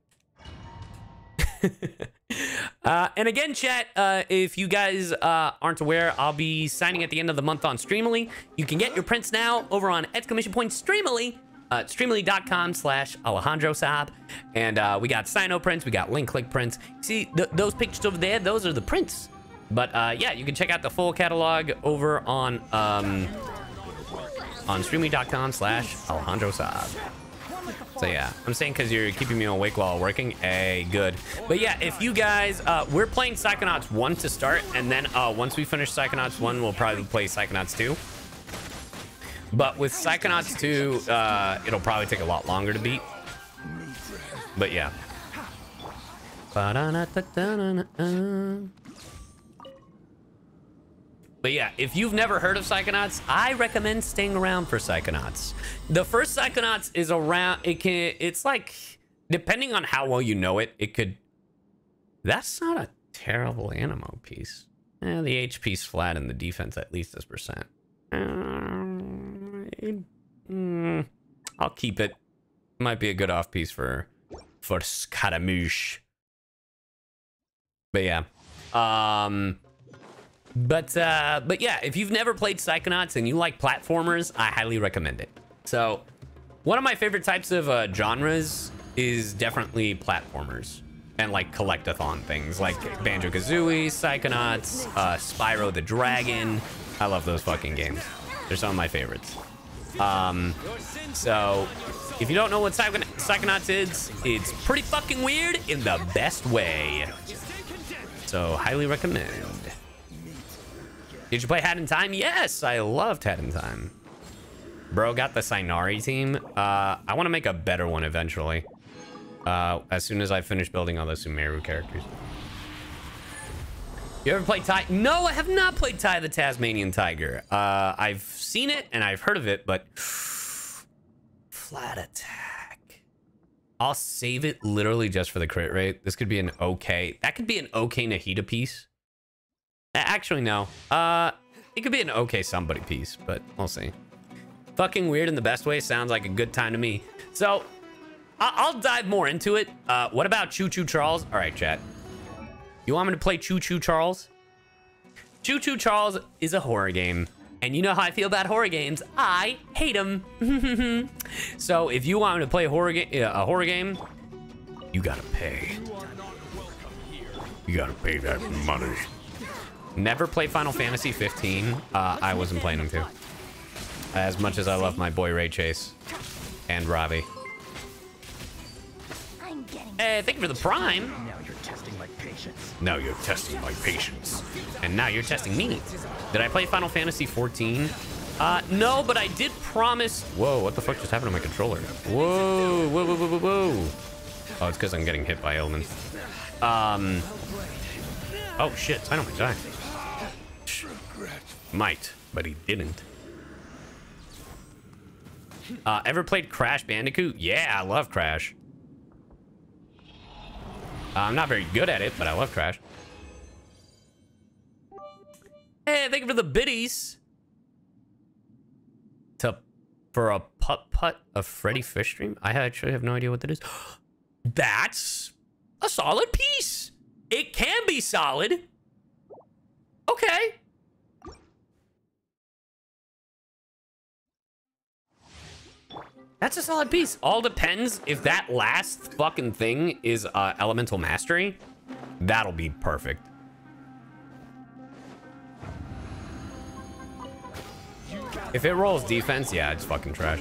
uh, and again, chat, uh, if you guys uh, aren't aware, I'll be signing at the end of the month on Streamily. You can get your prints now over on exclamation point Streamily. Uh, streamily.com slash Alejandro Saab. And uh, we got Cyno prints, we got link click prints. See, th- those pictures over there, those are the prints. But uh, yeah, you can check out the full catalog over on um, on streamily.com slash Alejandro Saab. So yeah, I'm saying because you're keeping me awake while working. Hey, good. But yeah, if you guys, uh, we're playing Psychonauts 1 to start, and then uh, once we finish Psychonauts 1, we'll probably play Psychonauts 2. But with Psychonauts 2, uh, it'll probably take a lot longer to beat. But yeah. But yeah, if you've never heard of Psychonauts, I recommend staying around for Psychonauts. The first Psychonauts is around it can it's like depending on how well you know it, it could That's not a terrible Anemo piece. Eh, the HP's flat and the defense at least is percent. Um, it- mm, I'll keep it. Might be a good off piece for for Scaramouche. But yeah. Um, but uh, but yeah, if you've never played Psychonauts and you like platformers, I highly recommend it. So, one of my favorite types of uh, genres is definitely platformers and like collectathon things like Banjo Kazooie, Psychonauts, uh, Spyro the Dragon. I love those fucking games. They're some of my favorites. Um, so if you don't know what Psychon Psychonauts is, it's pretty fucking weird in the best way. So highly recommend. Did you play Hat in Time? Yes, I loved Hat in Time. Bro got the Cynari team. Uh, I want to make a better one eventually. Uh, as soon as I finish building all those Sumeru characters. You ever played Ty? No, I have not played Ty the Tasmanian Tiger. Uh, I've seen it and I've heard of it, but flat attack. I'll save it literally just for the crit rate. This could be an okay. That could be an okay Nahida piece. Actually, no. Uh, it could be an okay somebody piece, but we'll see. Fucking weird in the best way. Sounds like a good time to me. So, I- I'll dive more into it. Uh, what about Choo Choo Charles? All right, chat. You want me to play Choo Choo Charles? Choo Choo Charles is a horror game. And you know how I feel about horror games. I hate them. so if you want me to play a horror, uh, a horror game, you gotta pay. You gotta pay that money. Never play Final Fantasy 15. Uh, I wasn't playing them too. As much as I love my boy Ray Chase and Robbie. I'm getting Hey, thank you for the prime. Now you're testing my patience. Now you're testing my patience. And now you're testing me. Did I play Final Fantasy 14? Uh, no, but I did promise. Whoa, what the fuck just happened to my controller? Whoa, whoa, whoa, whoa, whoa, whoa. Oh, it's because I'm getting hit by elements. Um. Oh shit, I don't die. Might, but he didn't. Uh, ever played Crash Bandicoot? Yeah, I love Crash. Uh, I'm not very good at it, but I love Crash. Hey, thank you for the biddies. To for a putt putt of Freddy Fish stream. I actually have no idea what that is. That's a solid piece. It can be solid. Okay. That's a solid piece. All depends if that last fucking thing is uh, elemental mastery. That'll be perfect. If it rolls defense, yeah, it's fucking trash.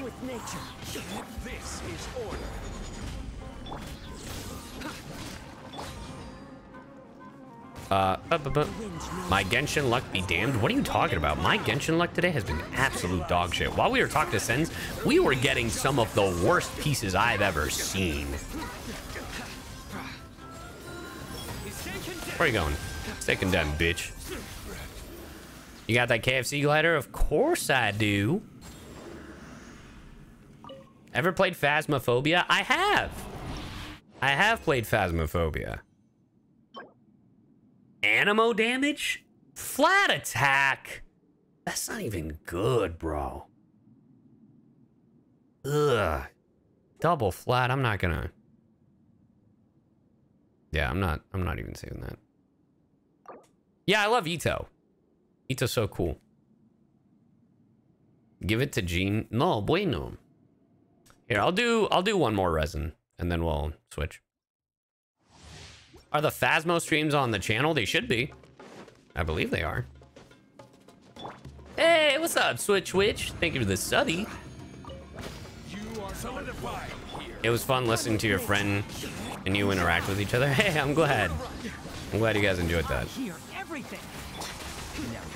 Uh, my Genshin luck be damned. What are you talking about? My Genshin luck today has been absolute dog shit. While we were talking to Senz, we were getting some of the worst pieces I've ever seen. Where are you going? Stay condemned, bitch. You got that KFC glider? Of course I do. Ever played Phasmophobia? I have. I have played Phasmophobia. Anemo damage? Flat attack? That's not even good, bro. Ugh. Double flat, I'm not gonna... Yeah, I'm not, I'm not even saying that. Yeah, I love Itto. Itto's so cool. Give it to Jean. No, bueno. Here, I'll do, I'll do one more resin, and then we'll switch. Are the Phasmo streams on the channel? They should be. I believe they are. Hey, what's up, Switch Witch? Thank you for the subby. It was fun listening to your friend and you interact with each other. Hey, I'm glad. I'm glad you guys enjoyed that.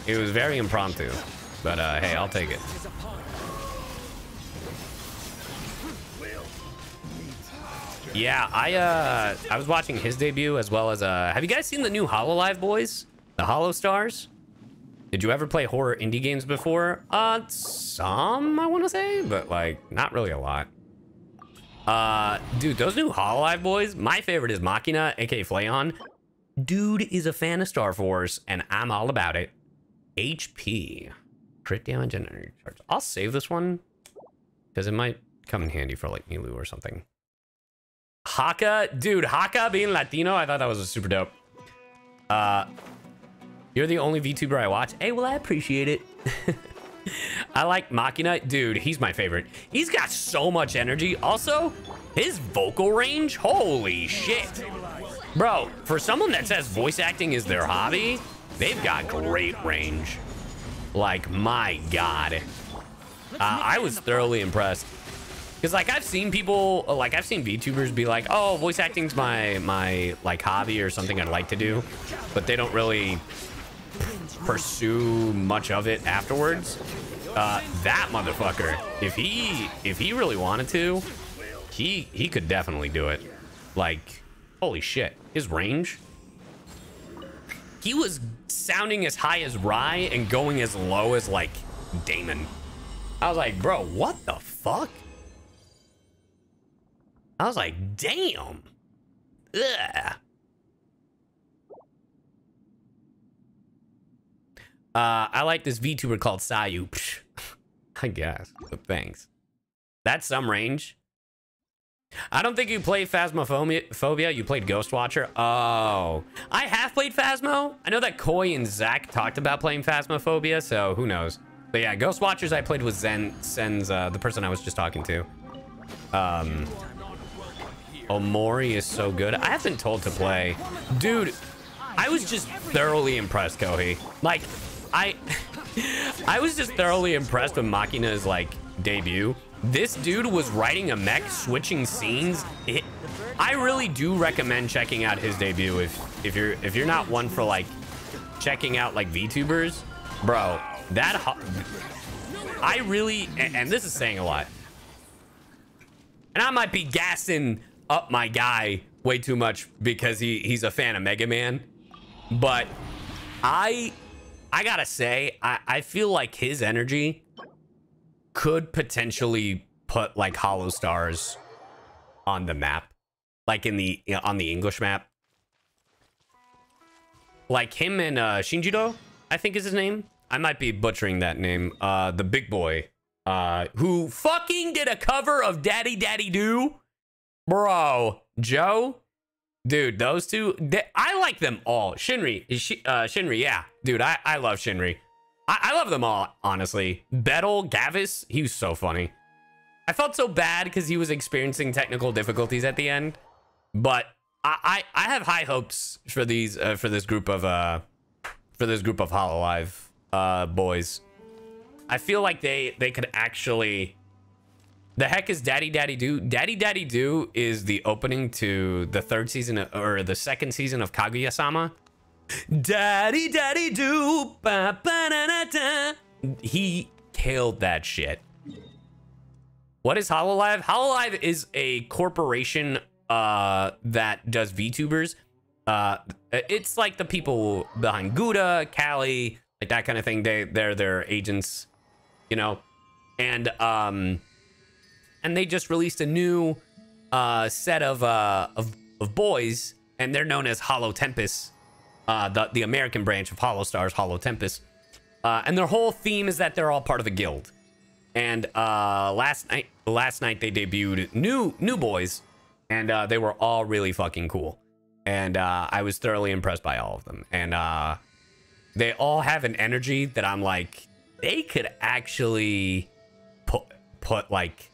It was very impromptu, but uh, hey, I'll take it. Yeah, I uh, I was watching his debut as well as uh, have you guys seen the new Hololive Boys, the Holostars? Did you ever play horror indie games before? Uh, some I want to say, but like not really a lot. Uh, dude, those new Hololive Boys. My favorite is Machina, aka Flayon. Dude is a fan of Star Force, and I'm all about it. HP. Crit damage and energy charge. I'll save this one because it might come in handy for like Milu or something. Hakka, dude, Hakka being Latino, I thought that was super dope. Uh, you're the only VTuber I watch. Hey, well, I appreciate it. I like Machina. Dude, he's my favorite. He's got so much energy. Also, his vocal range, holy shit. Bro, for someone that says voice acting is their hobby, they've got great range. Like, my God. Uh, I was thoroughly impressed. Because, like, I've seen people, like, I've seen VTubers be like, oh, voice acting's my, my, like, hobby or something I'd like to do. But they don't really pursue much of it afterwards. Uh, that motherfucker, if he, if he really wanted to, he, he could definitely do it. Like, holy shit, his range. He was sounding as high as Rye and going as low as, like, Damon. I was like, bro, what the fuck? I was like, damn. Ugh. Uh, I like this VTuber called Sayu. I guess, but thanks. That's some range. I don't think you played Phasmophobia. You played Ghost Watcher. Oh, I have played Phasmo. I know that Koi and Zach talked about playing Phasmophobia, so who knows. But yeah, Ghost Watchers I played with Senz, uh, the person I was just talking to. Um, Omori is so good. I have been told to play. Dude, I was just thoroughly impressed, Kohi. Like, I I was just thoroughly impressed with Machina's like debut. This dude was riding a mech, switching scenes. It, I really do recommend checking out his debut if if you're if you're not one for like checking out like VTubers, bro. That I really and, and this is saying a lot. And I might be gassing up my guy way too much because he he's a fan of Mega Man, but I I gotta say, I, I feel like his energy could potentially put like Holostars on the map, like in the on the English map. Like him and uh, I think is his name. I might be butchering that name. Uh, the big boy, uh, who fucking did a cover of Daddy Daddy Do, bro. Joe, Dude, those two, they, I like them all. Shinri, Shi- uh, Shinri, yeah. Dude, I, I love Shinri. I, I love them all, honestly. Bettel, Gavis, he was so funny. I felt so bad because he was experiencing technical difficulties at the end. But I, I, I have high hopes for these, uh, for this group of, uh, for this group of Hololive, uh, boys. I feel like they, they could actually the heck is Daddy Daddy Do? Daddy Daddy Do is the opening to the third season of, or the second season of Kaguya-sama. Daddy Daddy Do. Ba, ba, da. He killed that shit. What is Hololive? Hololive is a corporation uh, that does VTubers. Uh, it's like the people behind Gura, Calli, like that kind of thing. They they're their agents, you know, and um and they just released a new uh, set of, uh, of of boys, and they're known as Holo Tempus, uh, the the American branch of Holostars, Hollow Tempest, uh, and their whole theme is that they're all part of a guild. And uh, last night, last night they debuted new new boys, and uh, they were all really fucking cool, and I was thoroughly impressed by all of them, and they all have an energy that I'm like, they could actually put put like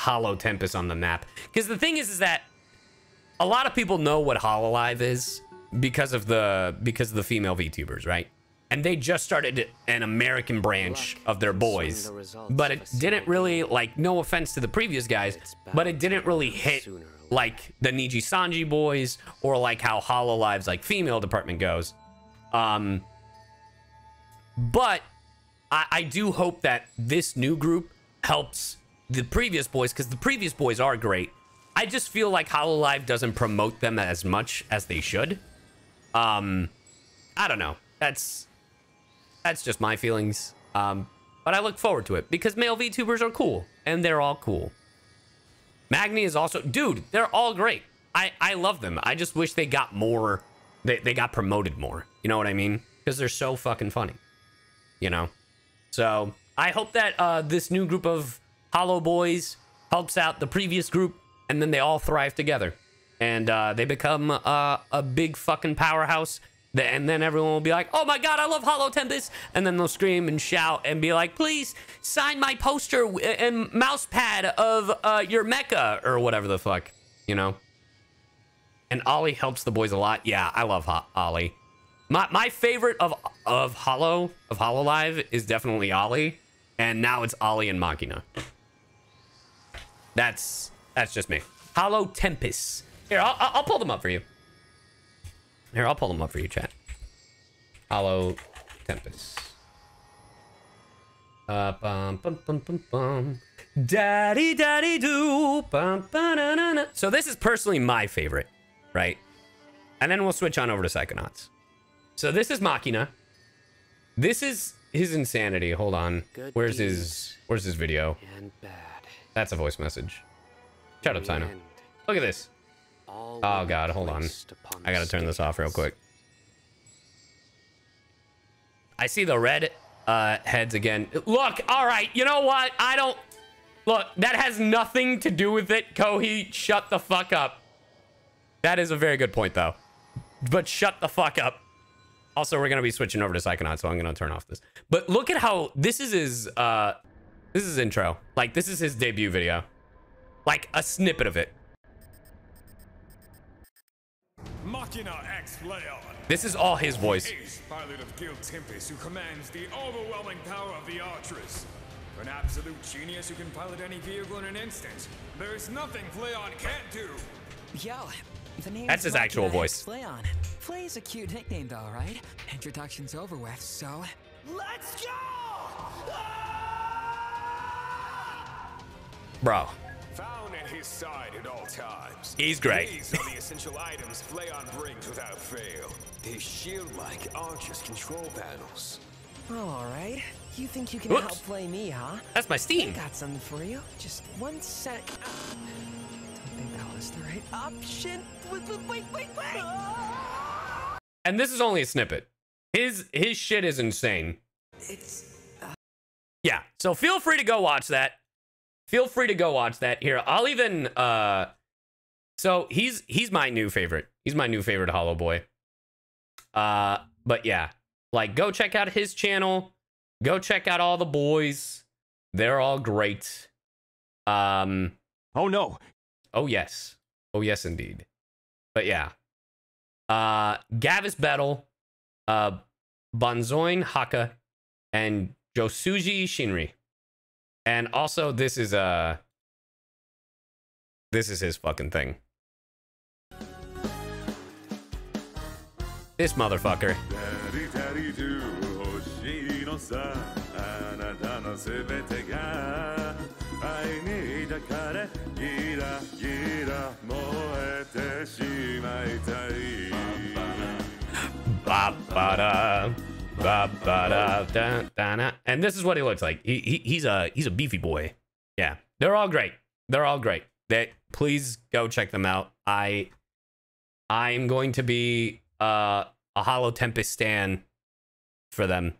Holo Tempus on the map. Because the thing is, is that a lot of people know what Hololive is because of the because of the female VTubers, right? And they just started an American branch of their boys, but it didn't really like. No offense to the previous guys, but it didn't really hit like the Nijisanji boys or like how Hololive's like female department goes. Um, but I, I do hope that this new group helps the previous boys because the previous boys are great. I just feel like Hololive doesn't promote them as much as they should. Um, I don't know. That's that's just my feelings. Um, but I look forward to it because male VTubers are cool and they're all cool. Magni is also, dude, they're all great. I I love them. I just wish they got more. They they got promoted more. You know what I mean? Because they're so fucking funny. You know. So I hope that uh, this new group of Hollow Boys helps out the previous group, and then they all thrive together. And uh, they become uh, a big fucking powerhouse And then everyone will be like, "Oh my god, I love Holo Tempus!" And then they'll scream and shout and be like, "Please sign my poster and mouse pad of uh, your mecha or whatever the fuck," you know. And Ollie helps the boys a lot. Yeah, I love Ho- Ollie. My my favorite of of Hollow of Hololive is definitely Ollie, and now it's Ollie and Machina. That's that's just me. Holo Tempus. Here, I'll, I'll pull them up for you. Here, I'll pull them up for you, chat. Holo Tempus. Uh, bum, bum, bum, bum, bum. Daddy, daddy, do. Bum, ba-na-na-na. So this is personally my favorite, right? And then we'll switch on over to Psychonauts. So this is Machina. This is his insanity. Hold on. Good Where's his. Where's his video? And bad. That's a voice message. Shut up, In Sino. Look at this. Oh god, hold on. I gotta turn this off real quick. I see the red uh, heads again. Look, all right, you know what? I don't. Look, that has nothing to do with it. Kohi, shut the fuck up. That is a very good point, though. But shut the fuck up. Also, we're gonna be switching over to Psychonauts, so I'm gonna turn off this. But look at how this is his. Uh, this is intro. Like this is his debut video. Like a snippet of it. Machina X Flayon. This is all his voice. Ace, pilot of Guild Tempest, who commands the overwhelming power of the Archeress. An absolute genius who can pilot any vehicle in an instant. There's nothing Flayon can't do. Yo, the name That's his actual voice. Flayon. Flay's a cute nickname though, right? Introduction's over with, so let's go! Bro, Found at his side at all times. He's great. These are the essential items Flayon brings without fail. His shield-like Archer's control panels. All right. You think you can Whoops. outplay me, huh? that's my I Steam. got something for you. Just one sec. Don't think that was the right option. Wait, wait, wait, wait, wait! And this is only a snippet. His his shit is insane. It's uh, Yeah. So feel free to go watch that. Feel free to go watch that. Here, I'll even uh so he's he's my new favorite. He's my new favorite Hollow Boy. Uh but yeah. Like go check out his channel. Go check out all the boys. They're all great. Um Oh no! Oh yes. Oh yes indeed. But yeah. Uh Gavis Bettel, uh Banzoin Hakka, and Josuiji Shinri. And also this is uh this is his fucking thing. This motherfucker. ダ Ba, ba, da, da, da. And this is what he looks like. He, he, he's a he's a beefy boy. Yeah, they're all great. They're all great. They please go check them out. I I'm going to be uh, a Holo Tempus stan for them.